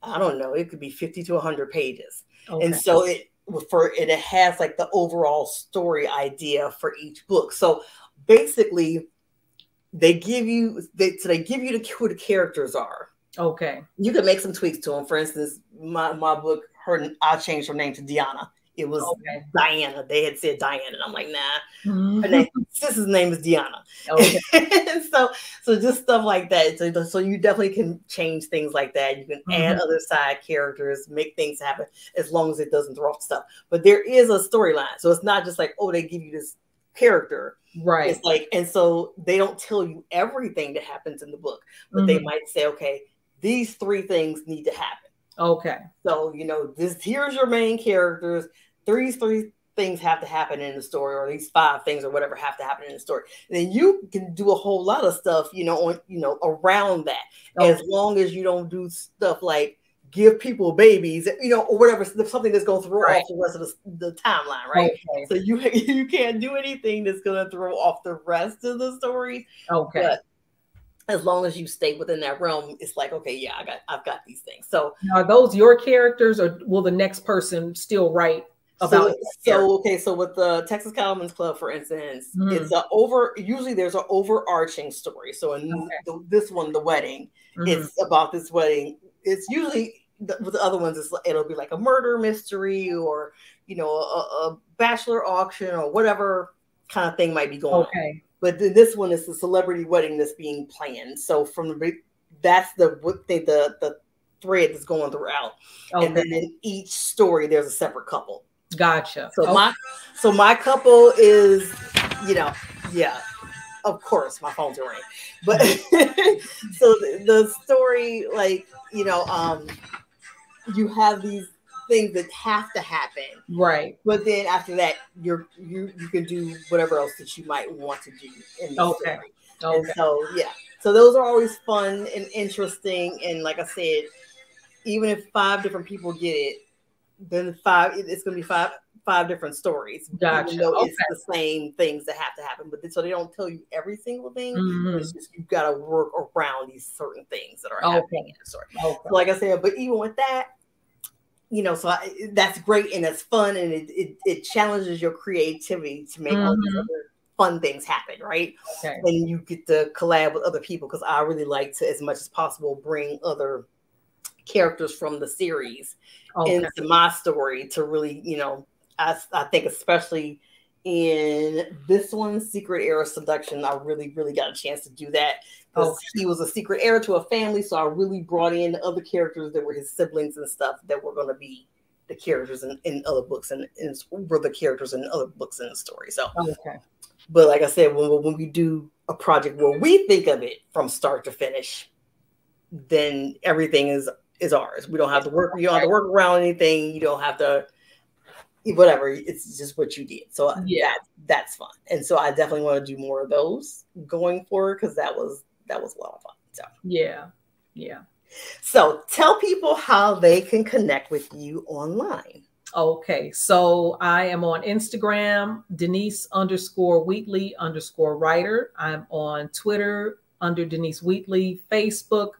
I don't know, it could be fifty to hundred pages, okay. and so it for it has like the overall story idea for each book. So basically they give you they so they give you the, who the characters are Okay. You could make some tweaks to them. For instance, my, my book, her I changed her name to Diana. It was okay. Diana. They had said Diana, and I'm like, nah. Mm-hmm. Her name, sister's name is Diana. Okay. so, so just stuff like that. So, so you definitely can change things like that. You can mm-hmm. add other side characters, make things happen, as long as it doesn't throw off stuff. But there is a storyline, so it's not just like, oh, they give you this character. Right. It's like, and so they don't tell you everything that happens in the book, but mm-hmm. they might say, okay, these three things need to happen. Okay. So, you know, this here's your main characters. These three things have to happen in the story, or these five things or whatever have to happen in the story. And then you can do a whole lot of stuff, you know, on you know, around that. Okay. As long as you don't do stuff like give people babies, you know, or whatever, something that's going to throw right. off the rest of the, the timeline, right? Okay. So you you can't do anything that's going to throw off the rest of the story. Okay. But as long as you stay within that realm, it's like, okay, yeah, I got, I've got these things. So are those your characters, or will the next person still write about? So, so okay, so with the Texas Cattlemen's Club, for instance, mm-hmm. it's a over. Usually, there's an overarching story. So in okay. the, this one, the wedding, mm-hmm. it's about this wedding. It's usually the, with the other ones, it's, it'll be like a murder mystery, or you know, a, a bachelor auction, or whatever kind of thing might be going okay. on but then this one is the celebrity wedding that's being planned. So from the that's the the the, the thread that's going throughout, okay. and then in each story there's a separate couple. Gotcha. So okay. my so my couple is, you know, yeah. of course my phone's ringing. But so the, the story, like you know, um, you have these things that have to happen. Right. But then after that, you're you you can do whatever else that you might want to do in the Okay. story. Okay. And so yeah. So those are always fun and interesting. And like I said, even if five different people get it, then five it's gonna be five five different stories. Gotcha. Even though Okay. it's the same things that have to happen. But so they don't tell you every single thing. Mhm. It's just you've got to work around these certain things that are happening in the story. Okay. So like I said, but even with that, you know, so I, that's great and it's fun and it, it, it challenges your creativity to make all these Mhm. other fun things happen, right? Okay. And you get to collab with other people because I really like to, as much as possible, bring other characters from the series Okay. into my story to really, you know, I, I think especially in this one, Secret Heir Seduction, I really, really got a chance to do that Oh, okay. he was a secret heir to a family. So I really brought in other characters that were his siblings and stuff that were going to be the characters in, in other books and, and were the characters in other books in the story. So, oh, Okay. but like I said, when, when we do a project where we think of it from start to finish, then everything is is ours. We don't have to work. You don't have to work around anything. You don't have to whatever. It's just what you did. So uh, Yeah. that, that's fun. And so I definitely want to do more of those going forward because that was that was a lot of fun. So Yeah. Yeah. so tell people how they can connect with you online. Okay, so I am on Instagram, Denise underscore Wheatley underscore writer. I'm on Twitter under Denise Wheatley, Facebook,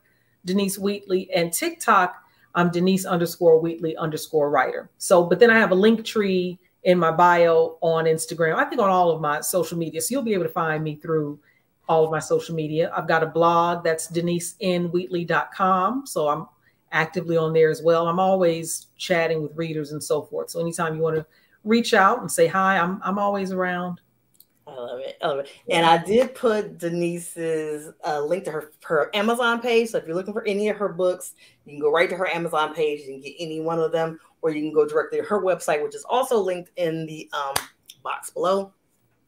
Denise Wheatley, and TikTok, I'm Denise underscore Wheatley underscore writer. So, but then I have a link tree in my bio on Instagram, I think on all of my social media. So you'll be able to find me through all of my social media. I've got a blog that's denisenwheatley.com. So I'm actively on there as well. I'm always chatting with readers and so forth. So anytime you want to reach out and say hi, I'm I'm always around. I love it. I love it. And I did put Denise's uh, link to her her Amazon page. So if you're looking for any of her books, you can go right to her Amazon page and get any one of them, or you can go directly to her website, which is also linked in the um, box below.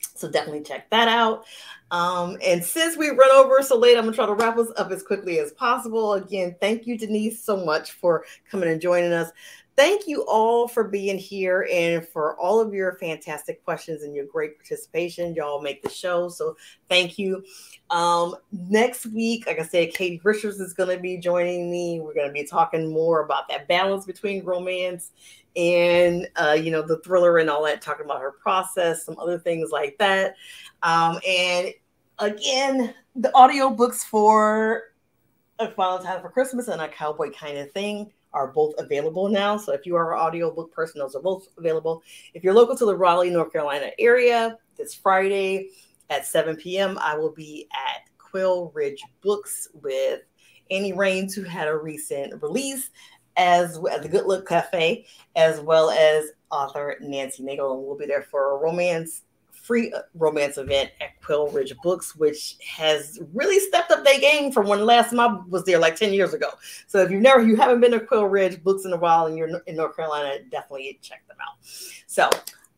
So definitely check that out. Um, and since we run over so late, I'm gonna try to wrap us up as quickly as possible. Again, thank you, Denise, so much for coming and joining us. Thank you all for being here and for all of your fantastic questions and your great participation. Y'all make the show, so thank you. Um, next week, like I said, KD Richards is going to be joining me. We're going to be talking more about that balance between romance and uh, you know the thriller and all that. Talking about her process, some other things like that. Um, and again, the audiobooks for A Time for Christmas and A Cowboy Kind of Thing are both available now. So if you are an audiobook person, those are both available. If you're local to the Raleigh, North Carolina area, this Friday at 7 p.m., I will be at Quail Ridge Books with Annie Rains, who had a recent release, as at the Good Luck Cafe, as well as author Nancy Naigle. And we'll be there for a romance free uh, romance event at Quail Ridge Books, which has really stepped up their game from when last time I was there, like 10 years ago. So if you've never, you haven't been to Quail Ridge Books in a while and you're in North Carolina, definitely check them out. So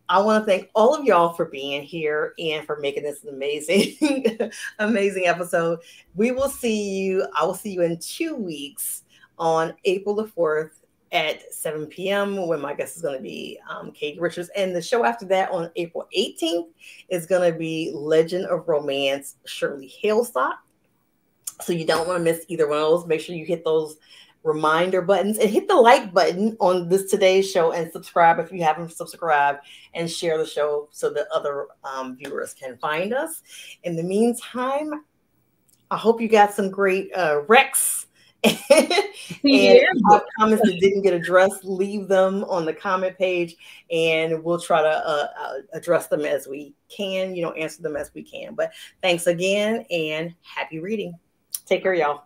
I want to thank all of y'all for being here and for making this an amazing, amazing episode. We will see you. I will see you in two weeks on April the 4th at 7 p.m. when my guest is going to be um, KD Richards. And the show after that on April 18th is going to be Legend of Romance Shirley Hailstock. So you don't want to miss either one of those. Make sure you hit those reminder buttons and hit the like button on this today's show and subscribe if you haven't subscribed and share the show so that other um, viewers can find us. In the meantime, I hope you got some great uh, recs. And Yeah. comments that didn't get addressed, leave them on the comment page, and we'll try to uh, uh, address them as we can. You know, answer them as we can. But thanks again, and happy reading. Take care, y'all.